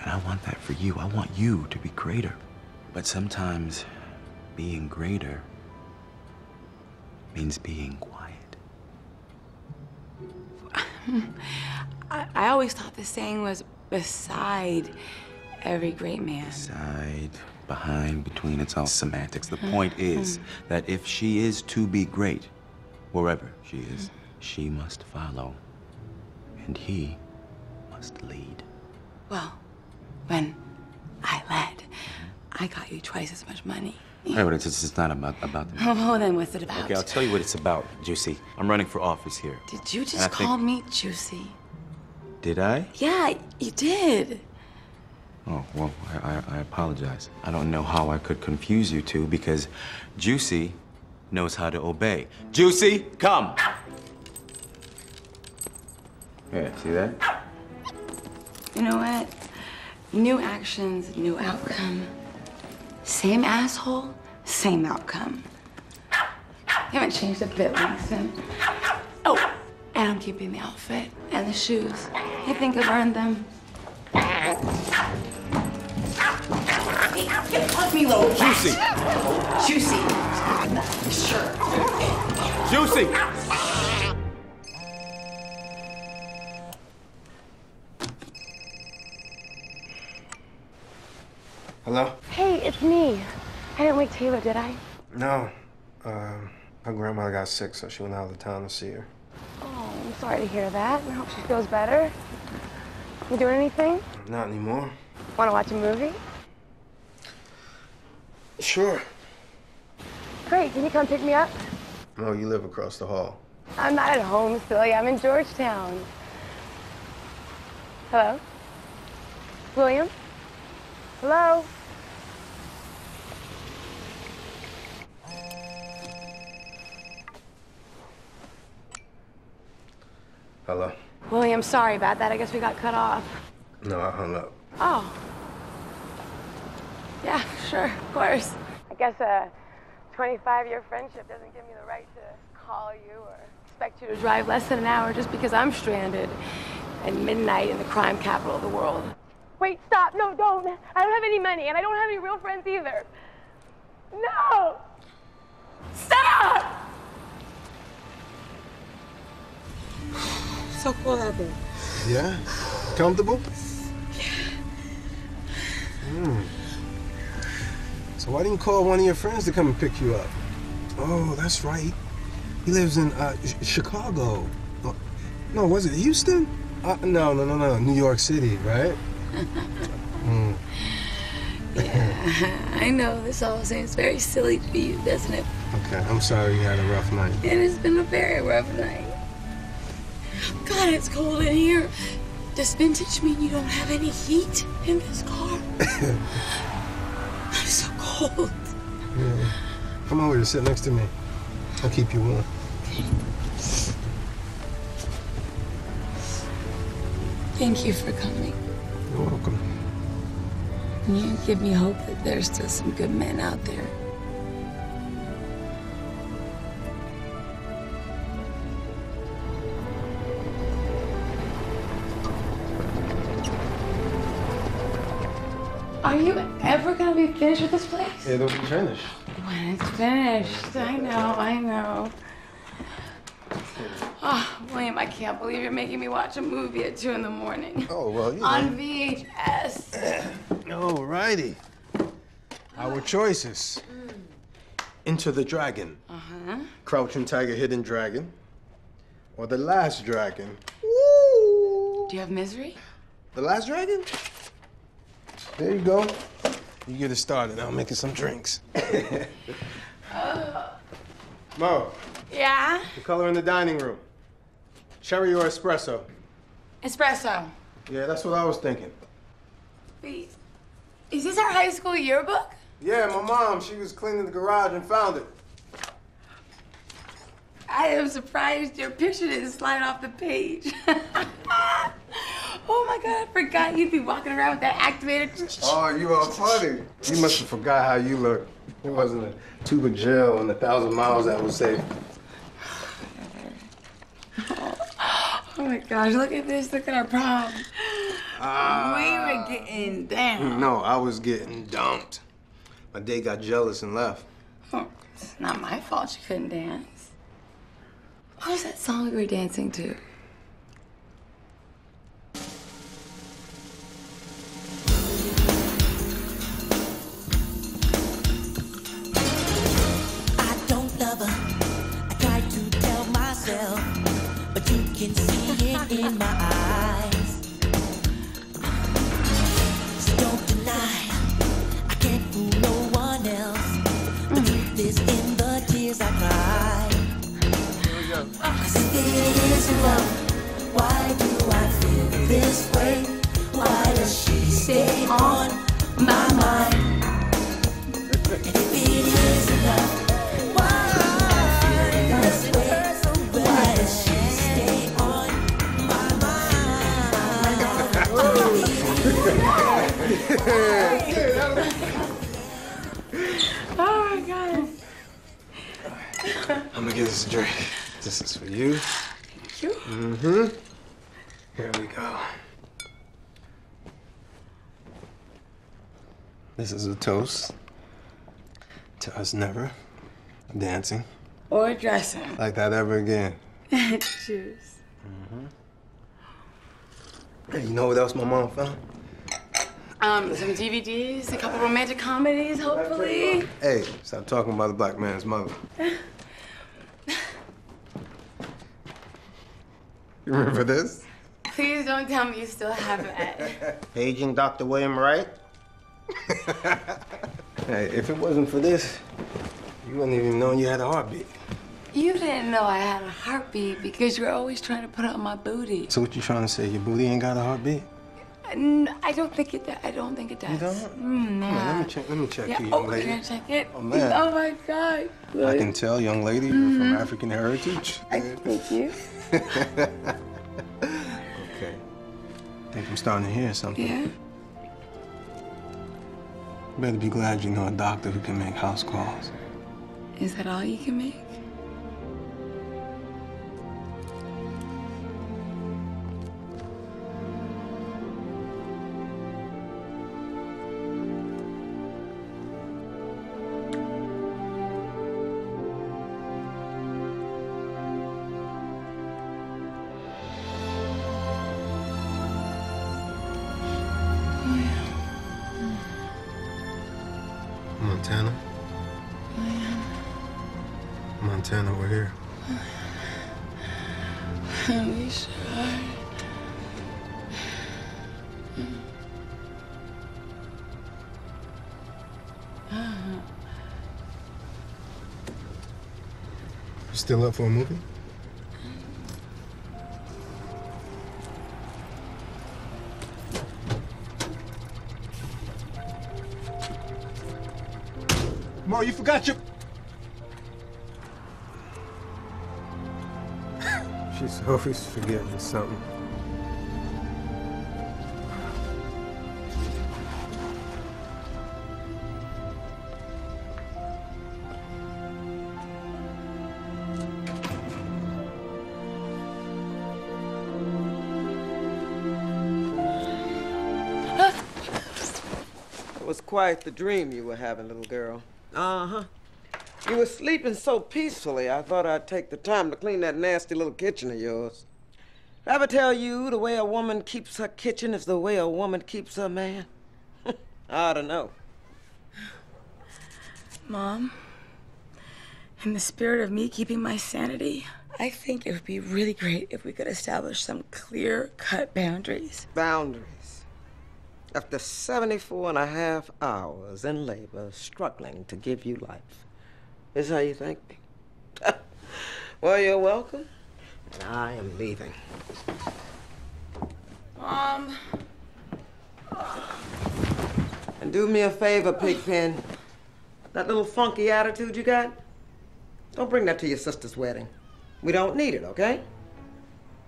And I want that for you. I want you to be greater. But sometimes being greater means being quiet. <laughs> I, I always thought the saying was beside every great man. Side, behind, between, it's all semantics. The hmm. point hmm. is that if she is to be great, wherever she is, hmm. she must follow. And he must lead. Well, when I led, I got you twice as much money. Hey, but it's, it's not about, about the money. Oh, then what's it about? Okay, I'll tell you what it's about, Juicy. I'm running for office here. Did you just I think- call me Juicy? Did I? Yeah, you did. Oh, well, I, I, I apologize. I don't know how I could confuse you two because Juicy knows how to obey. Juicy, come! Yeah, see that? You know what? New actions, new outcome. Same asshole, same outcome. You haven't changed a bit, Langston. Oh, and I'm keeping the outfit and the shoes. I think I've earned them. Hey, get off me, little. Juicy. Juicy. Sure. Juicy! Hello? Hey, it's me. I didn't wake Taylor, did I? No. Uh, her grandmother got sick, so she went out of town to see her. Oh, I'm sorry to hear that. I hope she feels better. You doing anything? Not anymore. Want to watch a movie? Sure. Great. Can you come pick me up? No, you live across the hall. I'm not at home, silly. I'm in Georgetown. Hello? William? Hello? Hello? William, I'm sorry about that. I guess we got cut off. No, I hung up. Oh. Yeah, sure, of course. I guess a 25 year friendship doesn't give me the right to call you or expect you to drive less than an hour just because I'm stranded at midnight in the crime capital of the world. Wait, stop. No, don't. I don't have any money, and I don't have any real friends either. No! Stop! So there. Yeah? Comfortable? Hmm. So why didn't you call one of your friends to come and pick you up? Oh, that's right. He lives in uh, Ch- Chicago. Oh, No, was it Houston? Uh, no, no, no, no. New York City, right? <laughs> Hmm. I know this all seems very silly to you, doesn't it? Okay, I'm sorry you had a rough night. And It has been a very rough night. God, it's cold in here. Does vintage mean you don't have any heat in this car? <coughs> I'm so cold. Yeah. Come over here, sit next to me. I'll keep you warm. Thank you for coming. You're welcome. You give me hope that there's still some good men out there. Are you ever gonna be finished with this place? It'll be finished. When it's finished. I know, I know. Oh, William, I can't believe you're making me watch a movie at 2 in the morning. Oh, well, you know. On VHS. All righty. Our choices. Enter the Dragon. Uh-huh. Crouching Tiger, Hidden Dragon. Or The Last Dragon. Woo! Do you have misery? The Last Dragon? There you go. You get it started. I'll make you some drinks. Uh, <laughs> Mo, yeah? the color in the dining room. Cherry or espresso? Espresso. Yeah, that's what I was thinking. Wait, is this our high school yearbook? Yeah, my mom, she was cleaning the garage and found it. I am surprised your picture didn't slide off the page. <laughs> oh my god, I forgot you'd be walking around with that activated. Oh, you are funny. You must have forgot how you look. It wasn't a tube of gel and a thousand miles that was safe. Oh my gosh, look at this. Look at our prom. Ah. we were getting down. No, I was getting dumped. My date got jealous and left. Oh, it's not my fault she couldn't dance. What was that song we were dancing to? I don't love Cause if it isn't love, why do I feel this way? Why does she stay on my mind? And if it isn't love, why do I feel this way? Why does she stay on my Oh my god. I'm gonna get this a drink. This is for you. Thank you. Mm-hmm. Here we go. This is a toast to us never dancing Or dressing. like that ever again. <laughs> Choose. Hey, you know what else my mom found? Um, some DVDs, a couple romantic comedies, hopefully. Hey, stop talking about the black man's mother. <laughs> You remember this? Please don't tell me you still have that. <laughs> Paging Dr. William Wright. <laughs> hey, if it wasn't for this, you wouldn't even know you had a heartbeat. You didn't know I had a heartbeat because you're always trying to put it on my booty. So what you trying to say? Your booty ain't got a heartbeat? I don't think it. I don't think it does. You don't? Mm, nah. on, let me check. Let me check Yeah. you, oh, young lady. can I check it? Oh, man. Oh my God. I can tell, young lady, you're from Mhm. African heritage. Thank you. Okay. I think I'm starting to hear something. Yeah. You better be glad you know a doctor who can make house calls. Is that all you can make? Still up for a movie? Mo, you forgot your. <laughs> She's always forgetting something. Quite the dream you were having, little girl. Uh huh. You were sleeping so peacefully, I thought I'd take the time to clean that nasty little kitchen of yours. Did I ever tell you the way a woman keeps her kitchen is the way a woman keeps her man? <laughs> I don't know. Mom, in the spirit of me keeping my sanity, I think it would be really great if we could establish some clear cut boundaries. Boundaries. After 74 and a half hours in labor, struggling to give you life. Is how you thank me? <laughs> well, you're welcome. And I am leaving. Mom. And do me a favor, Pigpen. That little funky attitude you got, don't bring that to your sister's wedding. We don't need it, okay?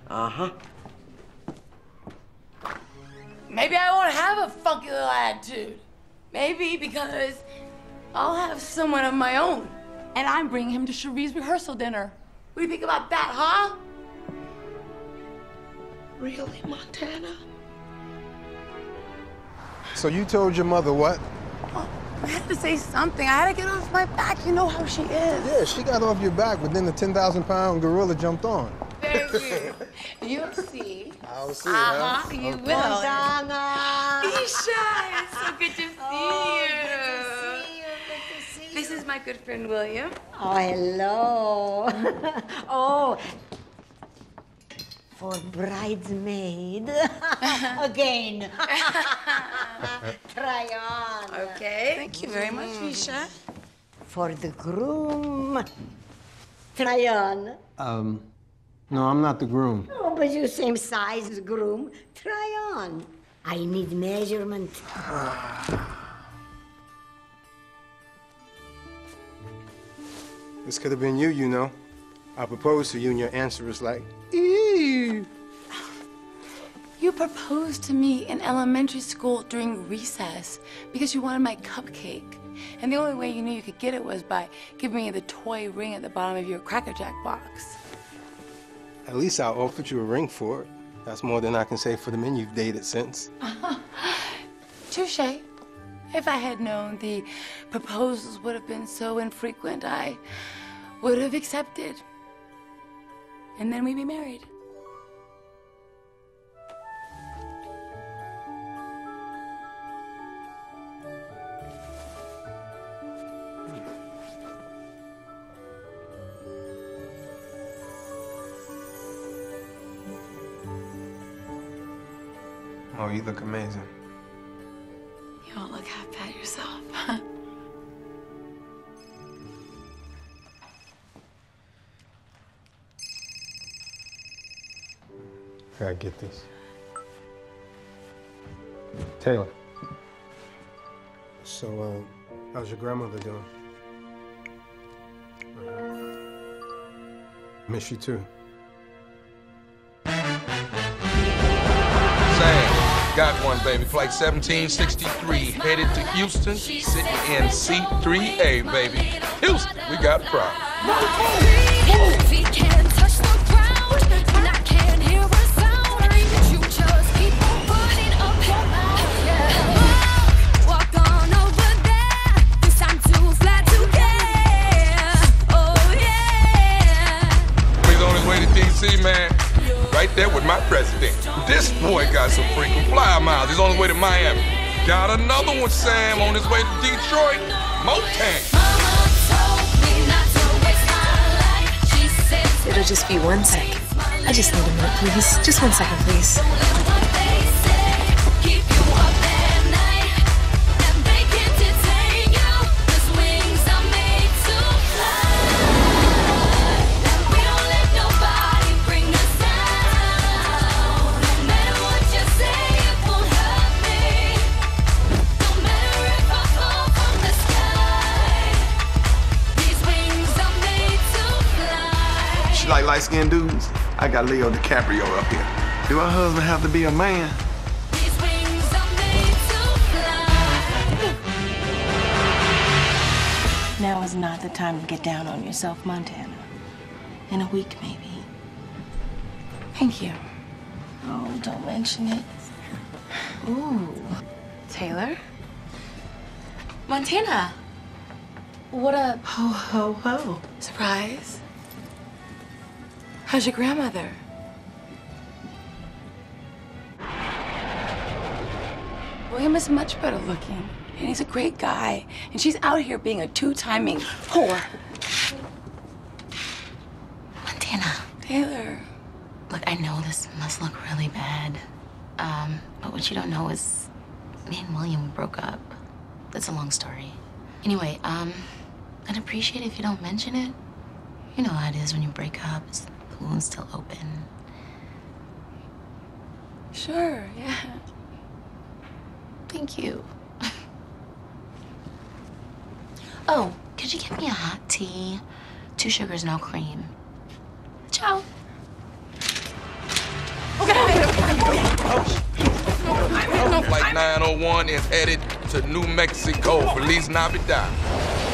Uh huh. Maybe I won't have a funky little attitude. Maybe because I'll have someone of my own. And I'm bringing him to Sheree's rehearsal dinner. What do you think about that, huh? Really, Montana? So you told your mother what? Oh, I had to say something. I had to get off my back. You know how she is. Yeah, she got off your back, but then the 10,000 pound gorilla jumped on. Very <laughs> You'll see. I'll see. Uh-huh, huh? you Okay. will. Montana. Isha, it's so good to see you. This is my good friend William. Oh, hello. <laughs> oh, for bridesmaid. <laughs> Again. Try on. Okay. Thank you very much, Isha. For the groom. Try on. Um, no, I'm not the groom. Oh, but you're same size as groom. Try on. I need measurement. This could have been you, you know. I proposed to you, and your answer is like, eee. You proposed to me in elementary school during recess because you wanted my cupcake. And the only way you knew you could get it was by giving me the toy ring at the bottom of your Cracker Jack box. At least I offered you a ring for it. That's more than I can say for the men you've dated since. <laughs> Touche. If I had known the proposals would have been so infrequent, I would have accepted. And then we'd be married. Oh, you look amazing. You don't look half bad yourself. <laughs> I gotta get this. Taylor. So, uh, how's your grandmother doing? Uh, miss you too. Got one, baby. Flight 1763, headed to Houston, sitting in seat 3A, baby. Houston, we got a problem. Feet can't touch the ground, and I can't hear a sound. You just keep on putting up your mouth. Yeah. Walk on over there, 'cause I'm too flat to care. Oh yeah. He's on his way to D.C., man. Right there with my president. This boy got some freaking fly miles. He's on his way to Miami. Got another one, Sam, on his way to Detroit. Motown. It'll just be one second. I just need a minute, please. Just one second, please. Light skinned dudes? I got Leo DiCaprio up here. Do her husband have to be a man? These wings are made to fly. Now is not the time to get down on yourself, Montana. In a week, maybe. Thank you. Oh, don't mention it. Ooh. Taylor? Montana! What a Ho, ho, ho. surprise. How's your grandmother? William is much better looking, and he's a great guy. And she's out here being a two-timing whore. Montana. Taylor. Look, I know this must look really bad. Um, but what you don't know is me and William broke up. That's a long story. Anyway, um, I'd appreciate it if you don't mention it. You know how it is when you break up. It's, the wound's still open. Sure, yeah. Thank you. oh, could you get me a hot tea? Two sugars, no cream. Ciao. Flight 901 is headed to New Mexico. Feliz Navidad.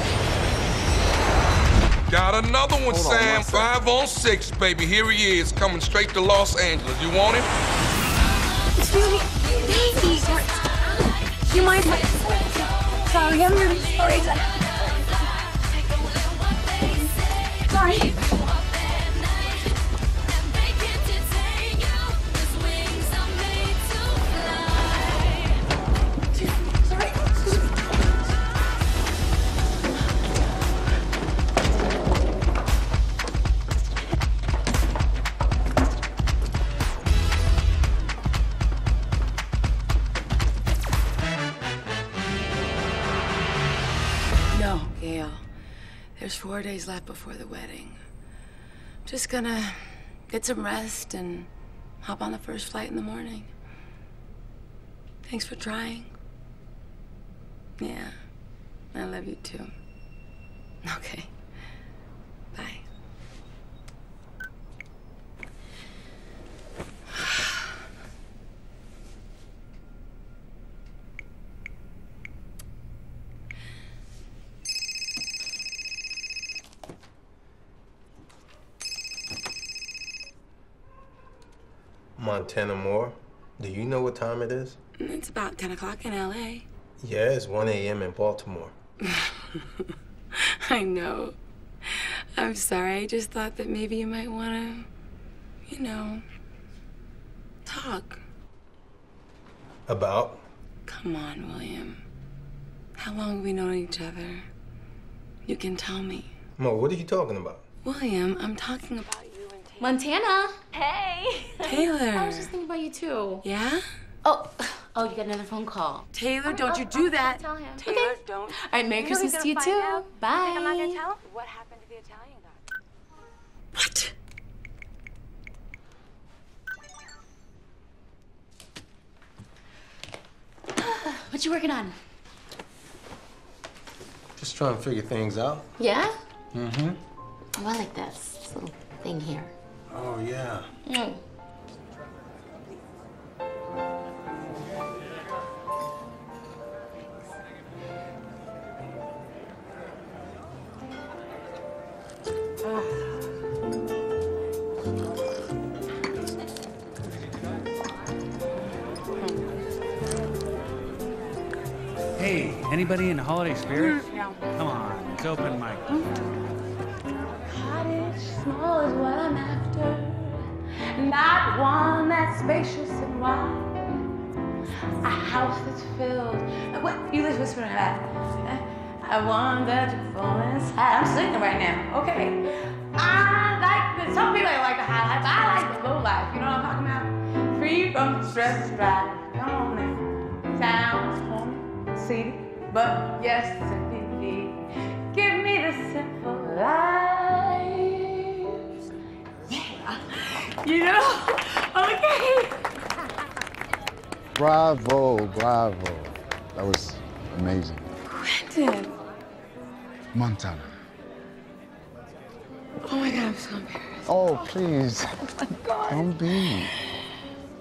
Got another one, Sam. Five on six, baby. Here he is, coming straight to Los Angeles. You want him? Excuse me, baby. You mind? Sorry, I'm really sorry. Sorry. Four days left before the wedding. Just gonna get some rest and hop on the first flight in the morning. Thanks for trying. Yeah, I love you too. <laughs> Okay. Bye. Montana Moore, do you know what time it is? It's about 10 o'clock in LA. Yeah, it's 1 a.m. in Baltimore. <laughs> I know. I'm sorry. I just thought that maybe you might want to, you know, talk. About? Come on, William. How long have we known each other? You can tell me. Mo, what are you talking about? William, I'm talking about Montana. Hey. Taylor. I was just thinking about you too. Yeah? Oh, <sighs> oh, you got another phone call. Taylor, oh, don't oh, you do oh, that. Tell him. Taylor, okay. don't. All right, Merry Christmas to you too. Out. Bye. You I'm not gonna tell what happened to the Italian guy. What? <sighs> what you working on? Just trying to figure things out. Yeah? Mm-hmm. Oh, I like this, this little thing here. Oh, yeah. Mm. Hey, anybody in the holiday spirit? No. Come on, it's open mic. Cottage small is what I'm after. Not one that's spacious and wide. A house that's filled. What? You just whispering that. I that to fall inside. I'm singing right now. Okay. I like the, some people like the highlights. I like the low life. You know what I'm talking about? Free from stress strife. Come on now. Sounds home, city, but yes, simply give me the simple life. You know? Okay. Bravo, bravo. That was amazing. Quentin. Montana. Oh my god, I'm so embarrassed. Oh, please. <laughs> Oh my god. Don't be.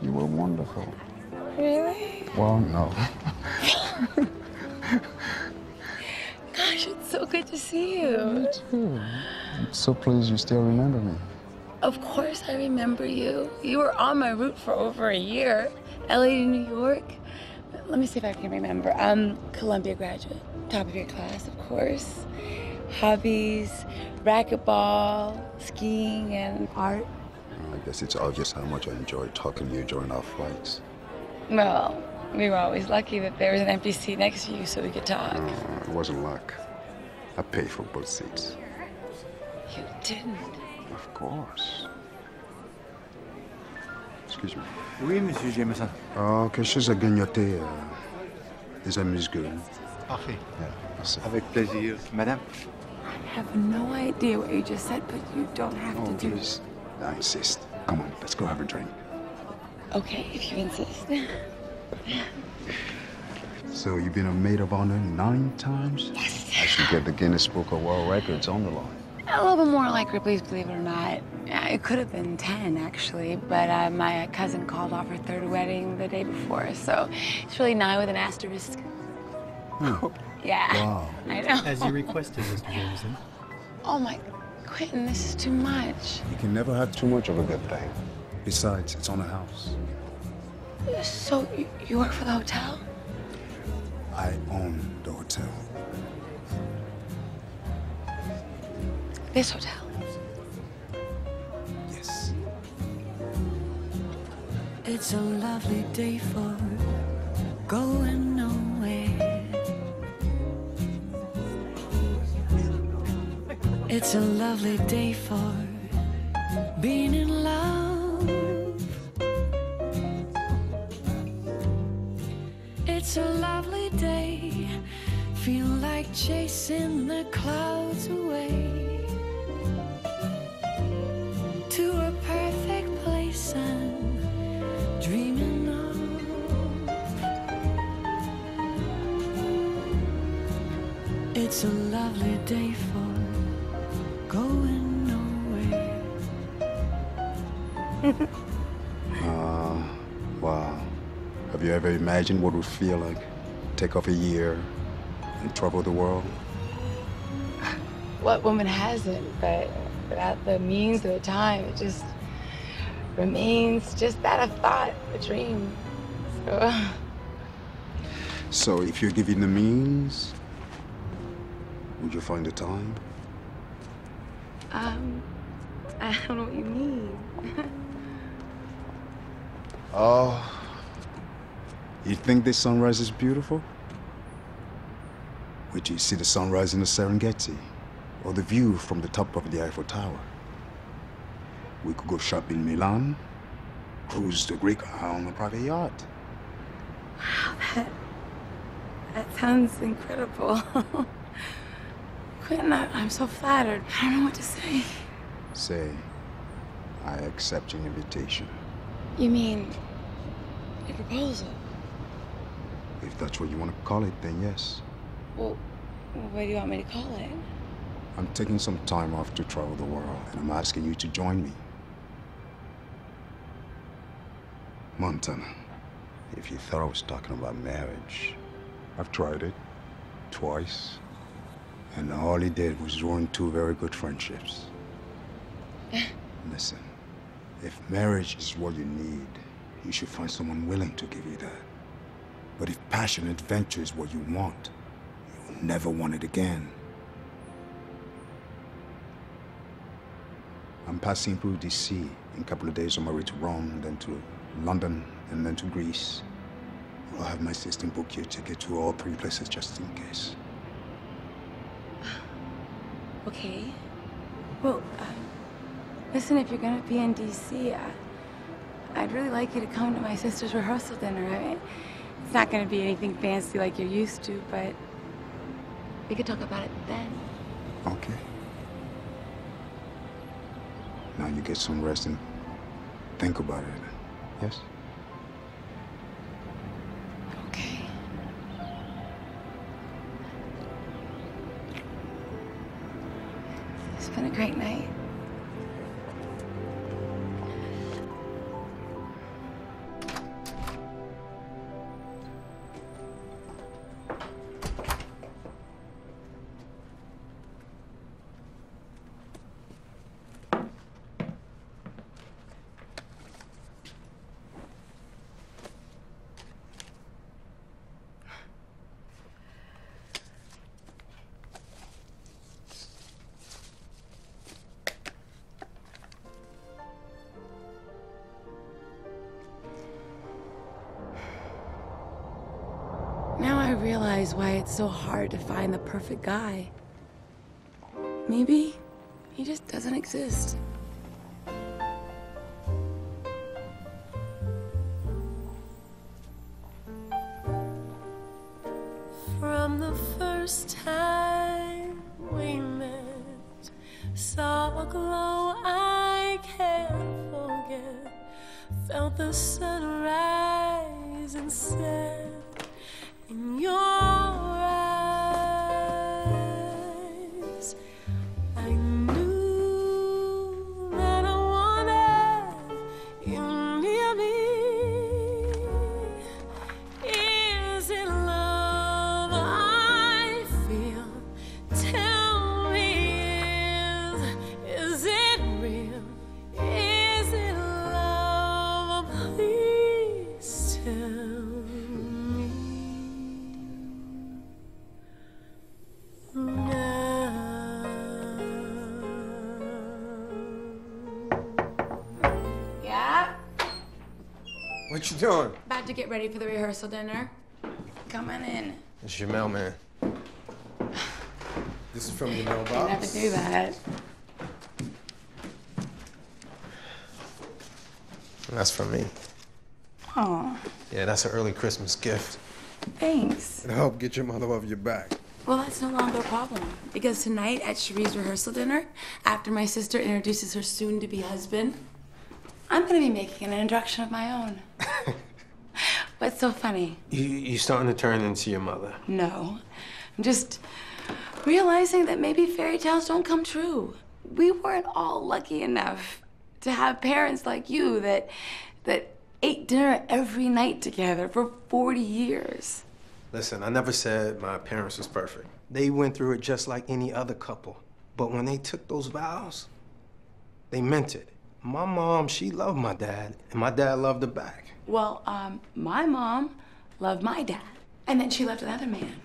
You were wonderful. Really? Well, no. <laughs> Gosh, it's so good to see you. Me too. I'm so pleased you still remember me. Of course I remember you. You were on my route for over a year. LA to New York. Let me see if I can remember. Um, Columbia graduate. Top of your class, of course. Hobbies, racquetball, skiing, and art. I guess it's obvious how much I enjoyed talking to you during our flights. Well, we were always lucky that there was an empty seat next to you so we could talk. Uh, it wasn't luck. I paid for both seats. You didn't. Of course. Excuse me. Oui, Monsieur Jameson. Oh, quelque chose à grignoter. euh, des amuse-gueules. Parfait. Yeah, merci. Avec plaisir. Madame I have no idea what you just said, but you don't have Oh, to do please. I insist. Come on, let's go have a drink. Okay, if you insist. <laughs> So you've been a maid of honor nine times? Yes. I should get the Guinness Book of World Records on the line. A little bit more like Ripley's, believe it or not. It could have been 10, actually, but uh, my cousin called off her third wedding the day before, so it's really nine with an asterisk. Yeah. Wow. I know. As you requested, Mr. Jameson. Oh my, Quentin, this is too much. You can never have too much of a good thing. Besides, it's on a house. So, you, you work for the hotel? I own the hotel. This hotel? Yes. It's a lovely day for going nowhere. It's a lovely day for being in love. It's a lovely day, feel like chasing the clouds away to a perfect place I'm dreaming of. It's a lovely day for going nowhere. <laughs> Uh, wow. Have you ever imagined what it would feel like? Take off a year and travel the world? What woman hasn't? But without the means or the time, it just remains just that a thought, a dream. So, So if you're given the means, would you find the time? um, I don't know what you mean. <laughs> Oh, you think this sunrise is beautiful? Till you see the sunrise in the Serengeti, or the view from the top of the Eiffel Tower. We could go shopping in Milan, cruise the Greek on a private yacht. Wow, that, that sounds incredible. <laughs> Quentin, I, I'm so flattered. I don't know what to say. Say, I accept your invitation. You mean your proposal? If that's what you want to call it, then yes. Well, what do you want me to call it? I'm taking some time off to travel the world, and I'm asking you to join me. Montana, if you thought I was talking about marriage, I've tried it twice, and all it did was ruin two very good friendships. <laughs> Listen, if marriage is what you need, you should find someone willing to give you that. But if passion and adventure is what you want, you will never want it again. I'm passing through DC. In a couple of days, on my way to Rome, then to London, and then to Greece. I'll have my assistant book you a ticket to all three places just in case. <sighs> Okay. Well, uh, listen, if you're gonna be in DC, I, I'd really like you to come to my sister's rehearsal dinner. I mean, it's not gonna be anything fancy like you're used to, but we could talk about it then. Okay. Now you get some rest and think about it. Yes? Okay. It's been a great night. Realize why it's so hard to find the perfect guy. Maybe he just doesn't exist. You doing? About to get ready for the rehearsal dinner. Come on in. It's your mailman. This is from your I mailbox. never do that. That's from me. Oh, Yeah, that's an early Christmas gift. thanks. It'll help get your mother off your back. Well, that's no longer a problem. Because tonight at Sheree's rehearsal dinner, after my sister introduces her soon to be husband, I'm gonna be making an introduction of my own. So funny? You, you starting to turn into your mother. No. I'm just realizing that maybe fairy tales don't come true. We weren't all lucky enough to have parents like you that that ate dinner every night together for 40 years. Listen, I never said my parents was perfect. They went through it just like any other couple. But when they took those vows, they meant it. My mom, she loved my dad, and my dad loved her back. Well, um, my mom loved my dad. And then she loved another man.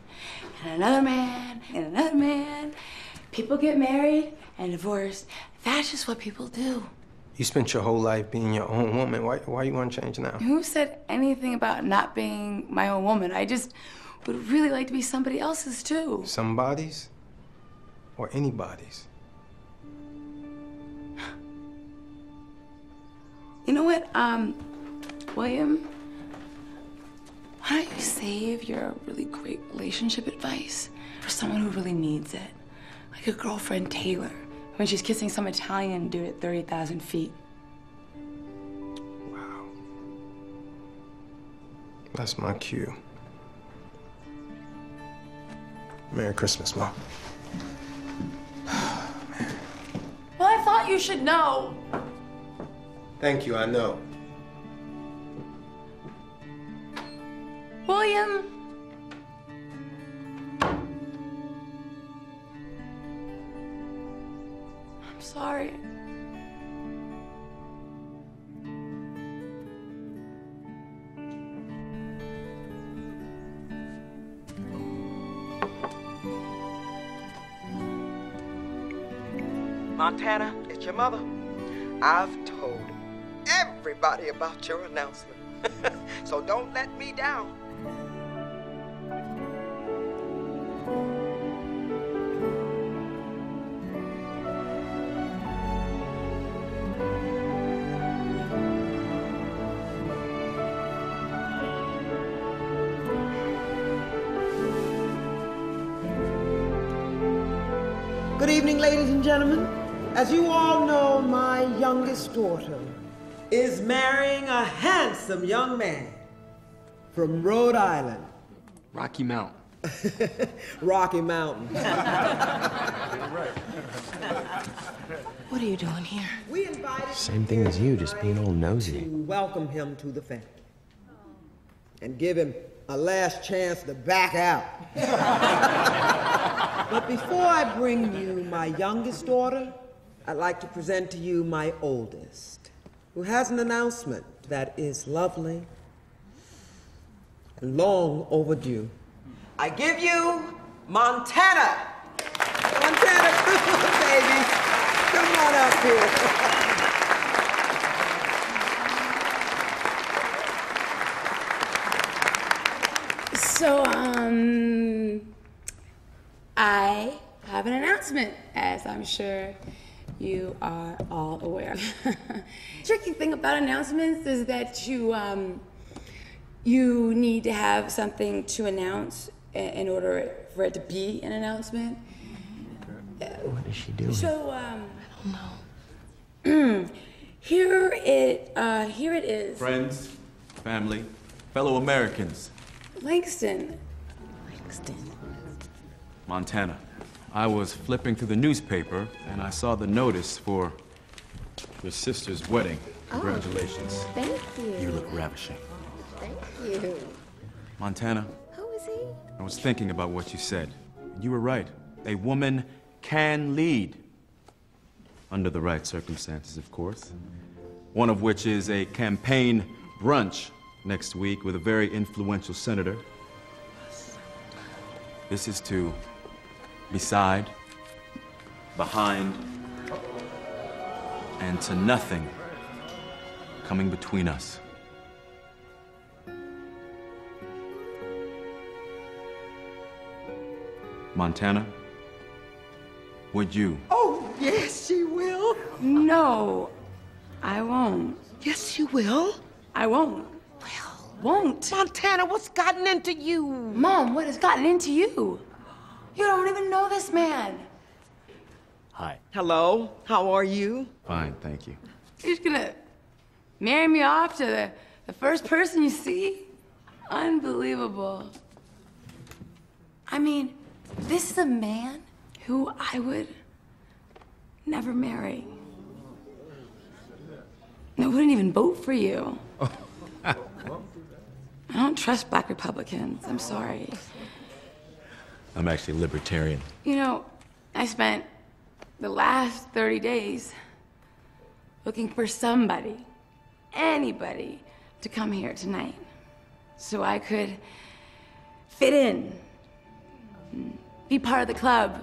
And another man, and another man. People get married and divorced. That's just what people do. You spent your whole life being your own woman. Why, why you want to change now? Who said anything about not being my own woman? I just would really like to be somebody else's too. Somebody's or anybody's? You know what, um, William? Why don't you save your really great relationship advice for someone who really needs it? Like your girlfriend Taylor, when she's kissing some Italian dude at 30,000 feet. Wow. That's my cue. Merry Christmas, Mom. <sighs> Well, I thought you should know. Thank you, I know. William. I'm sorry. Montana, it's your mother. I've told everybody about your announcement. <laughs> so don't let me down. Good evening, ladies and gentlemen. As you all know, my youngest daughter is marrying a handsome young man from Rhode Island. Rocky Mountain. <laughs> Rocky Mountain. What are you doing here? We invited Same thing as you, just being all nosy. to welcome him to the family and give him a last chance to back out. <laughs> but before I bring you my youngest daughter, I'd like to present to you my oldest, who has an announcement that is lovely and long overdue. I give you Montana. Montana, come <laughs> on, baby. Come on up here. So, um, I have an announcement, as I'm sure you are all aware. <laughs> Tricky thing about announcements is that you, um, you need to have something to announce in order for it to be an announcement. What is she doing? So, um, I don't know. here it, uh, here it is. Friends, family, fellow Americans, Langston. Langston. Montana. I was flipping through the newspaper and I saw the notice for your sister's wedding. Oh, Congratulations. Thank you. You look ravishing. Thank you. Montana, Who is he? I was thinking about what you said. You were right. A woman can lead. Under the right circumstances, of course. One of which is a campaign brunch next week with a very influential senator. This is to beside, behind, and to nothing coming between us. Montana, would you? Oh, yes, she will. No, I won't. Yes, you will. I won't. Won't. Montana, what's gotten into you? Mom, what has gotten into you? You don't even know this man. Hi. Hello, how are you? Fine, thank you. You're just gonna marry me off to the, the first person you see? Unbelievable. I mean, this is a man who I would never marry. I wouldn't even vote for you. Oh. <laughs> I don't trust black Republicans. I'm sorry. I'm actually libertarian. You know, I spent the last 30 days looking for somebody, anybody, to come here tonight so I could fit in, be part of the club.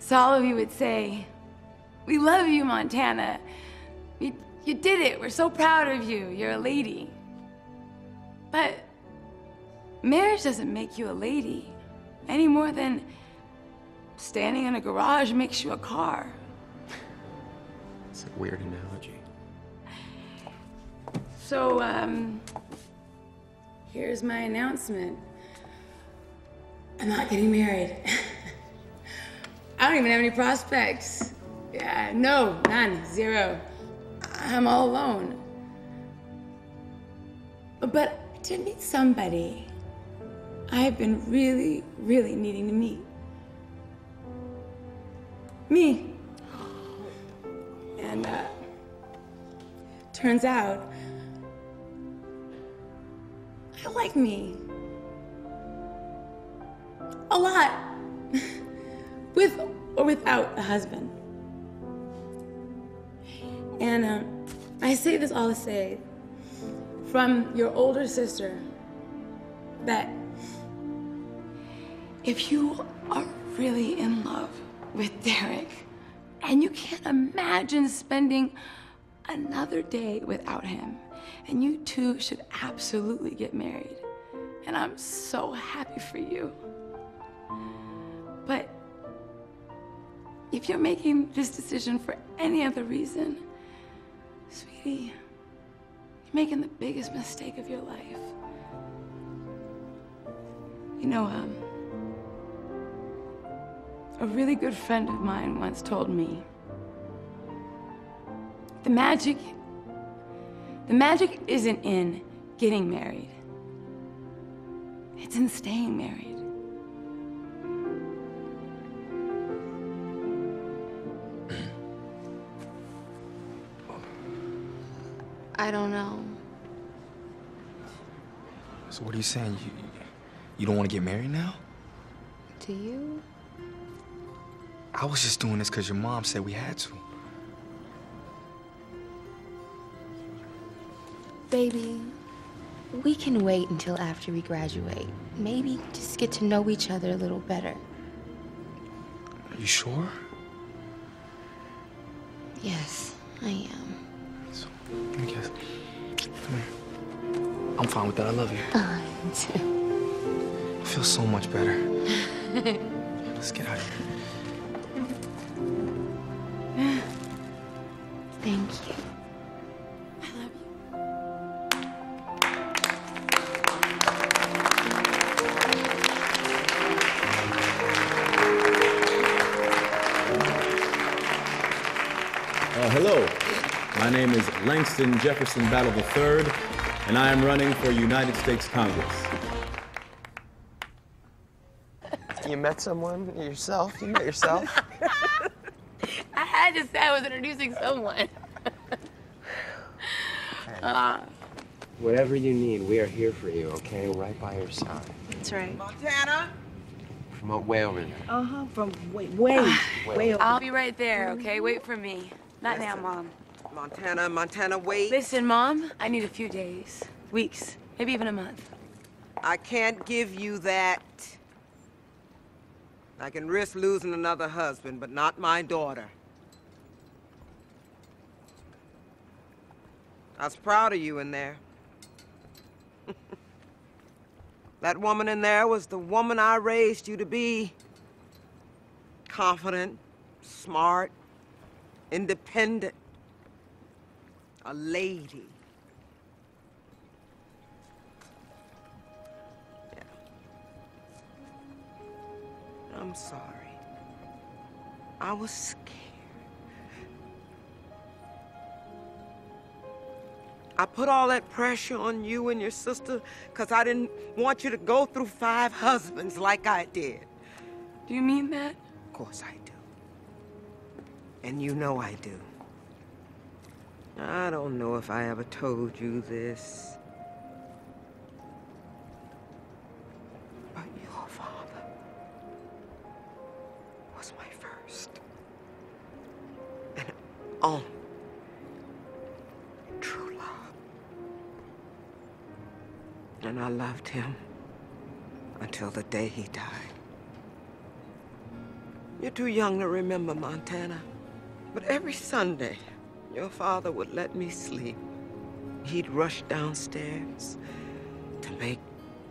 So all of you would say, We love you, Montana. You, you did it. We're so proud of you. You're a lady. But marriage doesn't make you a lady any more than standing in a garage makes you a car. It's a weird analogy. So, um, here's my announcement. I'm not getting married. <laughs> I don't even have any prospects. Yeah, no, none, zero. I'm all alone. But I did meet somebody I have been really, really needing to meet. Me. And, uh, turns out, I like me. A lot. <laughs> With or without a husband. And um, I say this all to say, from your older sister, that if you are really in love with Derek and you can't imagine spending another day without him, and you two should absolutely get married. And I'm so happy for you. But if you're making this decision for any other reason, sweetie, you're making the biggest mistake of your life. You know, um, a really good friend of mine once told me the magic the magic isn't in getting married. It's in staying married. I don't know. So what are you saying? You you don't want to get married now? Do you? I was just doing this because your mom said we had to. Baby, we can wait until after we graduate. Maybe just get to know each other a little better. Are you sure? Yes, I am. Let me guess. Come here. I'm fine with that. I love you. <laughs> I do. I feel so much better. <laughs> Let's get out of here. Langston Jefferson Battle III, and I am running for United States Congress. You met someone yourself? You met yourself? <laughs> I had to say I was introducing someone. uh, Whatever you need, we are here for you, okay? Right by your side. That's right. Montana? From way over there. Uh huh. From way, way, <sighs> way over. I'll be right there, okay? Wait for me. Not now, Mom. Montana, Montana, wait. Listen, Mom, I need a few days, weeks, maybe even a month. I can't give you that. I can risk losing another husband, but not my daughter. I was proud of you in there. <laughs> that woman in there was the woman I raised you to be. Confident, smart, independent. A lady. Yeah. I'm sorry. I was scared. I put all that pressure on you and your sister because I didn't want you to go through five husbands like I did. Do you mean that? Of course I do. And you know I do. I don't know if I ever told you this. But your father was my first and only true love. And I loved him until the day he died. You're too young to remember, Montana. But every Sunday, your father would let me sleep. He'd rush downstairs to make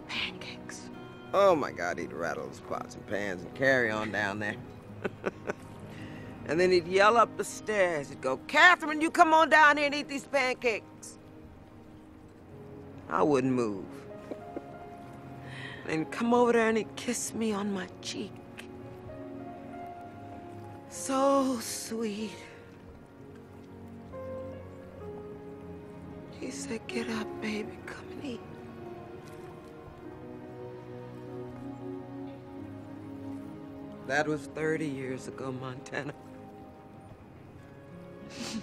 pancakes. Oh my God, he'd rattle his pots and pans and carry on down there. <laughs> and then he'd yell up the stairs. He'd go, Catherine, you come on down here and eat these pancakes. I wouldn't move. And come over there and he'd kiss me on my cheek. So sweet. He said, get up, baby, come and eat. That was 30 years ago, Montana. <laughs>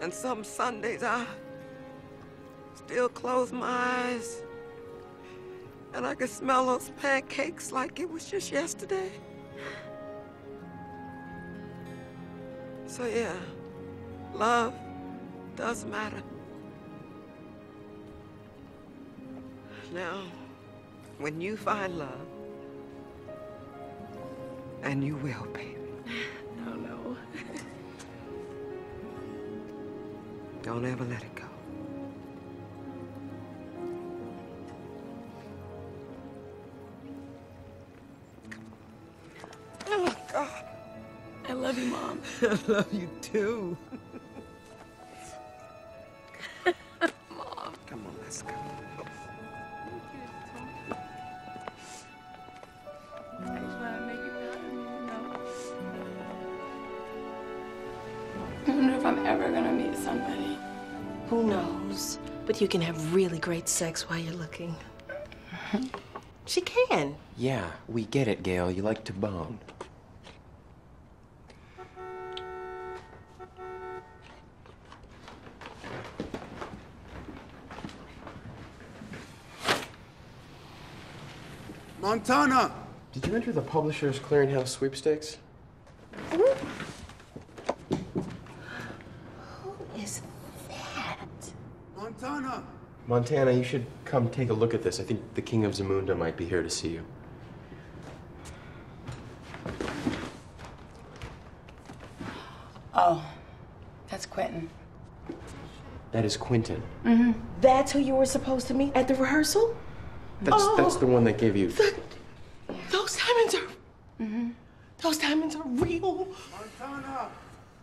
and some Sundays I still close my eyes and I can smell those pancakes like it was just yesterday. So yeah, love does matter. Now, when you find love, and you will, baby. <sighs> No, no. <laughs> Don't ever let it go. Oh, God. I love you, Mom. <laughs> I love you too. <laughs> can have really great sex while you're looking. She can. Yeah, we get it, Gail. You like to bone. Montana! Did you enter the Publishers Clearinghouse sweepstakes? Who is that? Montana! Montana, you should come take a look at this. I think the King of Zamunda might be here to see you. Oh, that's Quentin. That is Quentin. Mm-hmm. That's who you were supposed to meet at the rehearsal? That's Oh. that's the one that gave you. The, Those diamonds are. Mm-hmm. Those diamonds are real. Montana!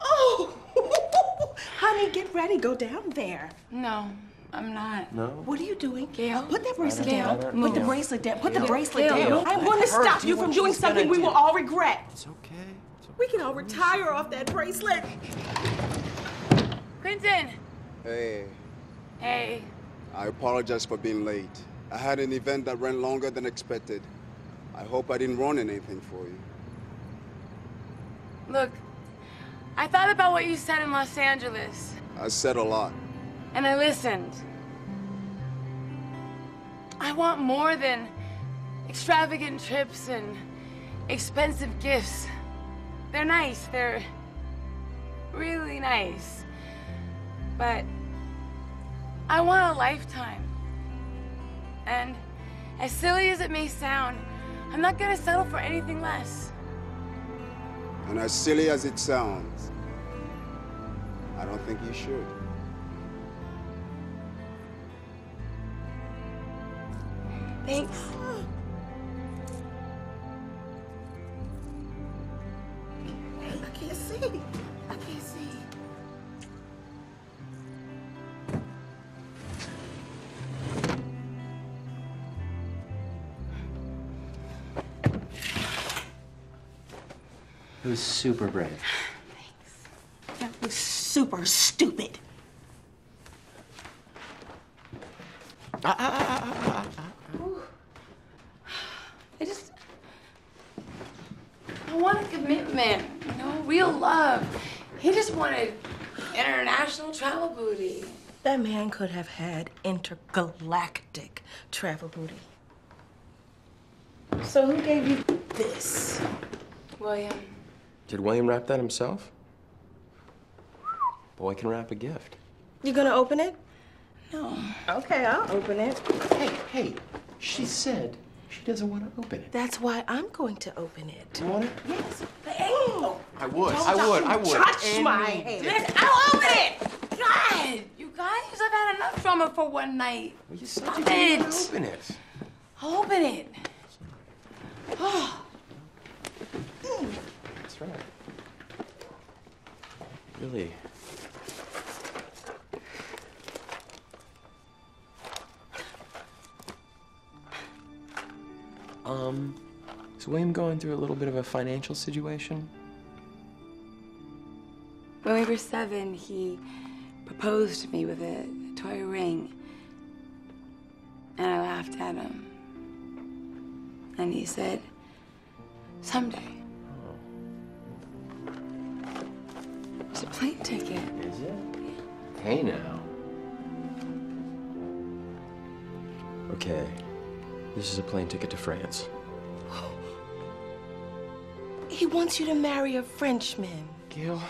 Oh, <laughs> honey, get ready. Go down there. No, I'm not. No. What are you doing? Gail. Put that bracelet down. Put the bracelet down. Put the bracelet Gail. down. I want to stop do you from doing something we do. will all regret. It's okay. We can all retire off that bracelet. Quentin! Hey, Hey. I apologize for being late. I had an event that ran longer than expected. I hope I didn't ruin anything for you. Look, I thought about what you said in Los Angeles, I said a lot. And I listened. I want more than extravagant trips and expensive gifts. They're nice, they're really nice. But I want a lifetime. And as silly as it may sound, I'm not gonna settle for anything less. And as silly as it sounds, I don't think you should. Thanks. I can't see. I can't see. It was super brave. <sighs> Thanks. That was super stupid. I just. I want a commitment, you know, real love. He just wanted international travel booty. That man could have had intergalactic travel booty. So who gave you this? William. Did William wrap that himself? Boy can wrap a gift. You gonna open it? No. Okay, I'll open it. Hey, hey, she said she doesn't want to open it. That's why I'm going to open it. You want it? Yes. Oh, I would. Don't I would. I would. touch And my hand. I'll open it! God! Guys, I've had enough drama for one night. Well, you said Stop you it! open it. I'll open it. Oh, <sighs> That's right. Really. Um, is William going through a little bit of a financial situation? when we were seven, he proposed to me with a toy ring. And I laughed at him. And he said, someday. It's a plane ticket. Is it? Hey now. Okay. This is a plane ticket to France. He wants you to marry a Frenchman. Gil.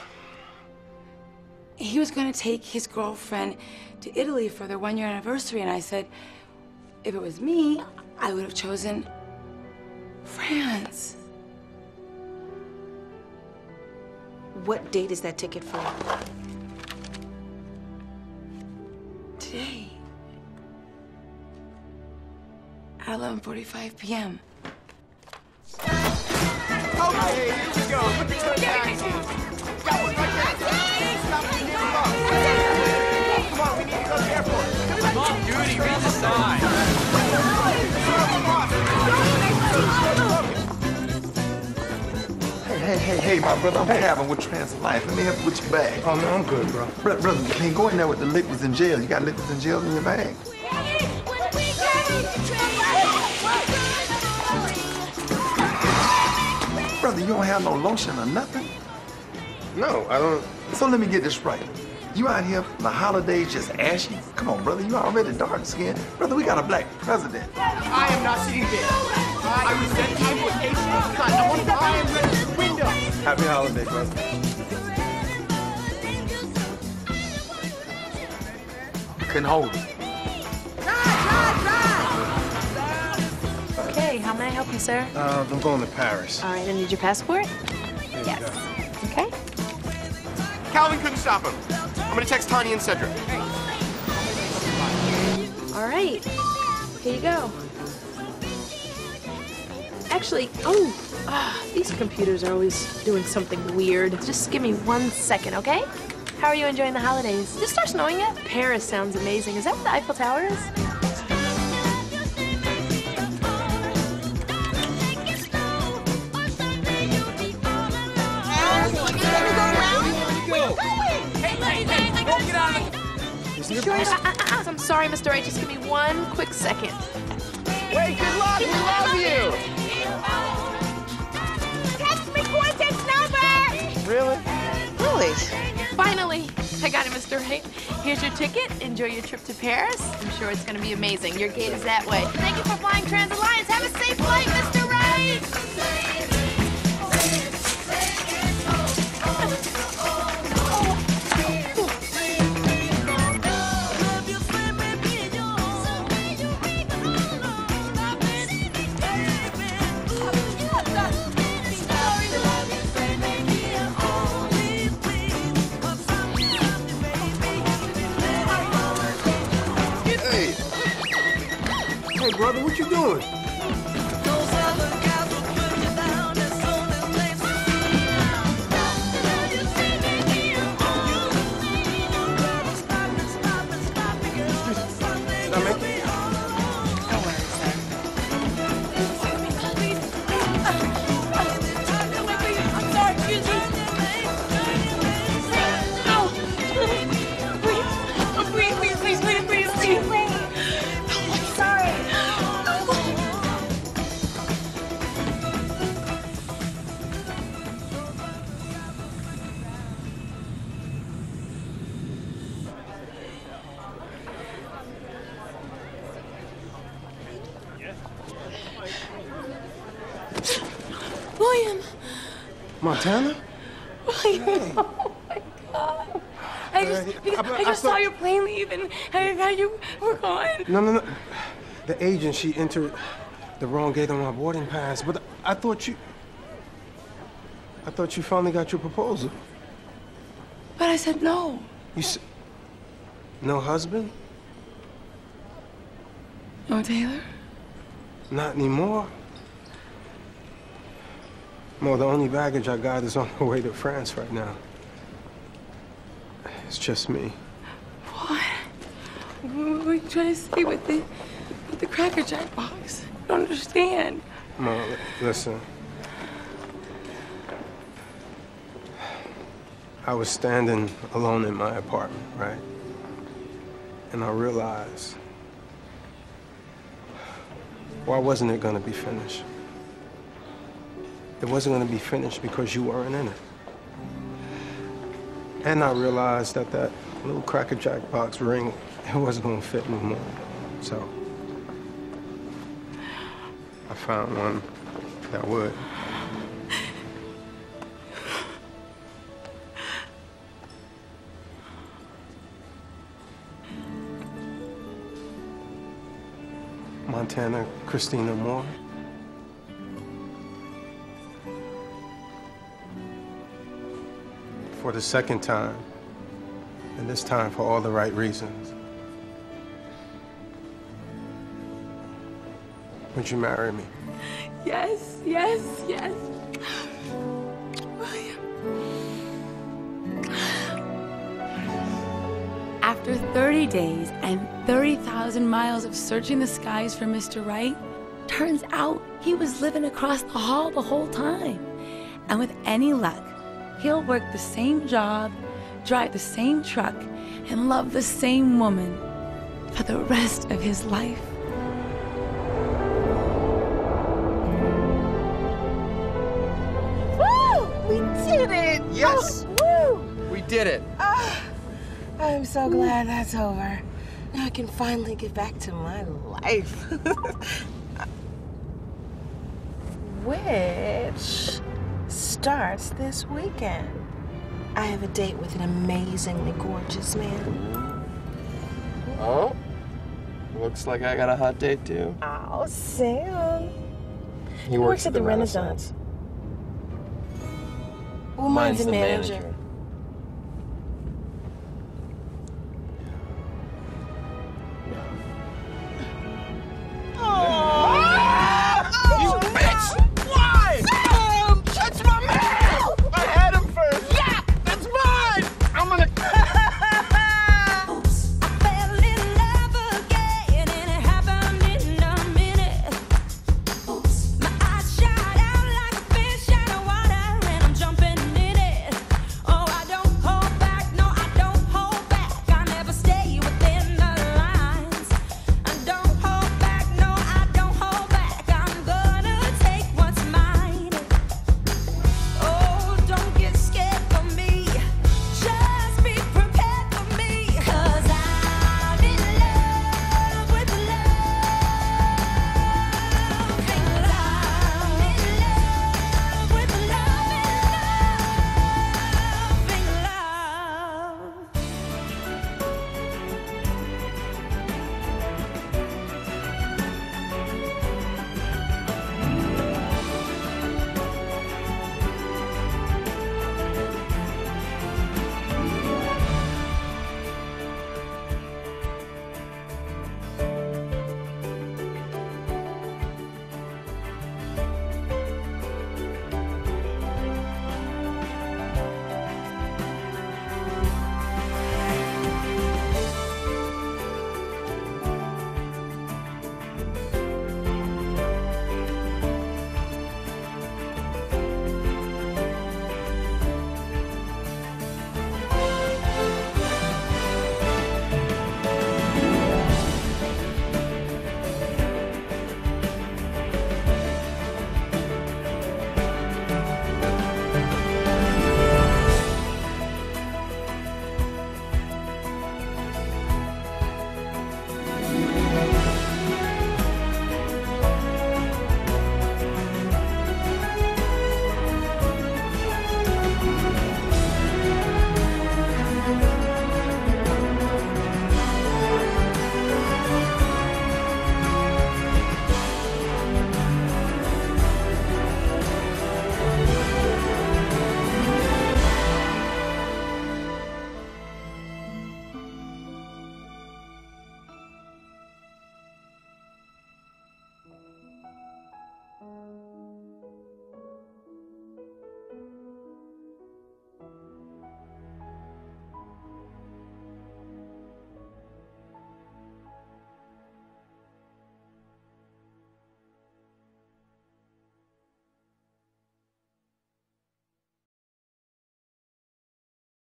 He was going to take his girlfriend to Italy for their one year anniversary, and I said, if it was me, I would have chosen France. What date is that ticket for? Today. At 11.45 p.m. Okay, Hey, hey, hey, hey, my brother, I'm Calvin with Transalliance. Let me help you with your bag. Oh, no, I'm good, bro. Brother, brother, you can't go in there with the liquids in jail. You got liquids in jail in your bag. Brother, you don't have no lotion or nothing? No, I don't. So let me get this right. You out here for the holidays just ashy? Come on, brother, you already dark skinned. Brother, we got a black president. I am not sitting there. I resent the implication of cunt. I want to buy and rent the window. Happy holiday, brother. Couldn't hold it. Okay, how may I help you, sir? Uh, I'm going to Paris. All right, I need your passport. There you Yes. go. Okay. Calvin couldn't stop him. I'm gonna text Tanya and Cedric. All right. Here you go. Actually, oh, ah, these computers are always doing something weird. Just give me one second, okay? How are you enjoying the holidays? Did it start snowing yet? Paris sounds amazing. Is that what the Eiffel Tower is? Uh, uh, uh, I'm sorry, Mr. Wright. Just give me one quick second. Wait, good luck. We love you. Text me Quentin's number! Really? Really? Finally, I got it, Mr. Wright. Here's your ticket. Enjoy your trip to Paris. I'm sure it's going to be amazing. Your gate is that way. Thank you for flying Transalliance. Have a safe flight, Mr. Wright. Hey, brother, what you doing? Montana? <laughs> Oh my God. I just, because I- I I just saw thought- your plane leave and I how you were gone. No, no, no. The agent, she entered the wrong gate on my boarding pass, but I thought you. I thought you finally got your proposal. But I said no. You said. No husband? No, Taylor? Not anymore. Well, the only baggage I got is on the way to France right now. It's just me. What? What were you trying to say with the, with the Cracker Jack box? I don't understand. Mo, listen. I was standing alone in my apartment, right? And I realized why wasn't it gonna be finished? It wasn't gonna be finished because you weren't in it. And I realized that that little Cracker Jack box ring, it wasn't gonna fit no more. So I found one that would. Montana Christina Moore. For the second time, and this time for all the right reasons. Would you marry me? Yes, yes, yes. After 30 days and 30,000 miles of searching the skies for Mr. Right, turns out he was living across the hall the whole time. And with any luck, he'll work the same job, drive the same truck, and love the same woman for the rest of his life. Woo! We did it! Yes! Oh, woo! We did it. Ah, I'm so glad that's over. Now I can finally get back to my life. <laughs> Which starts this weekend. I have a date with an amazingly gorgeous man. Oh, looks like I got a hot date too. Oh, Sam. He works, at the Renaissance. Well, mine's, Mine's the manager. manager.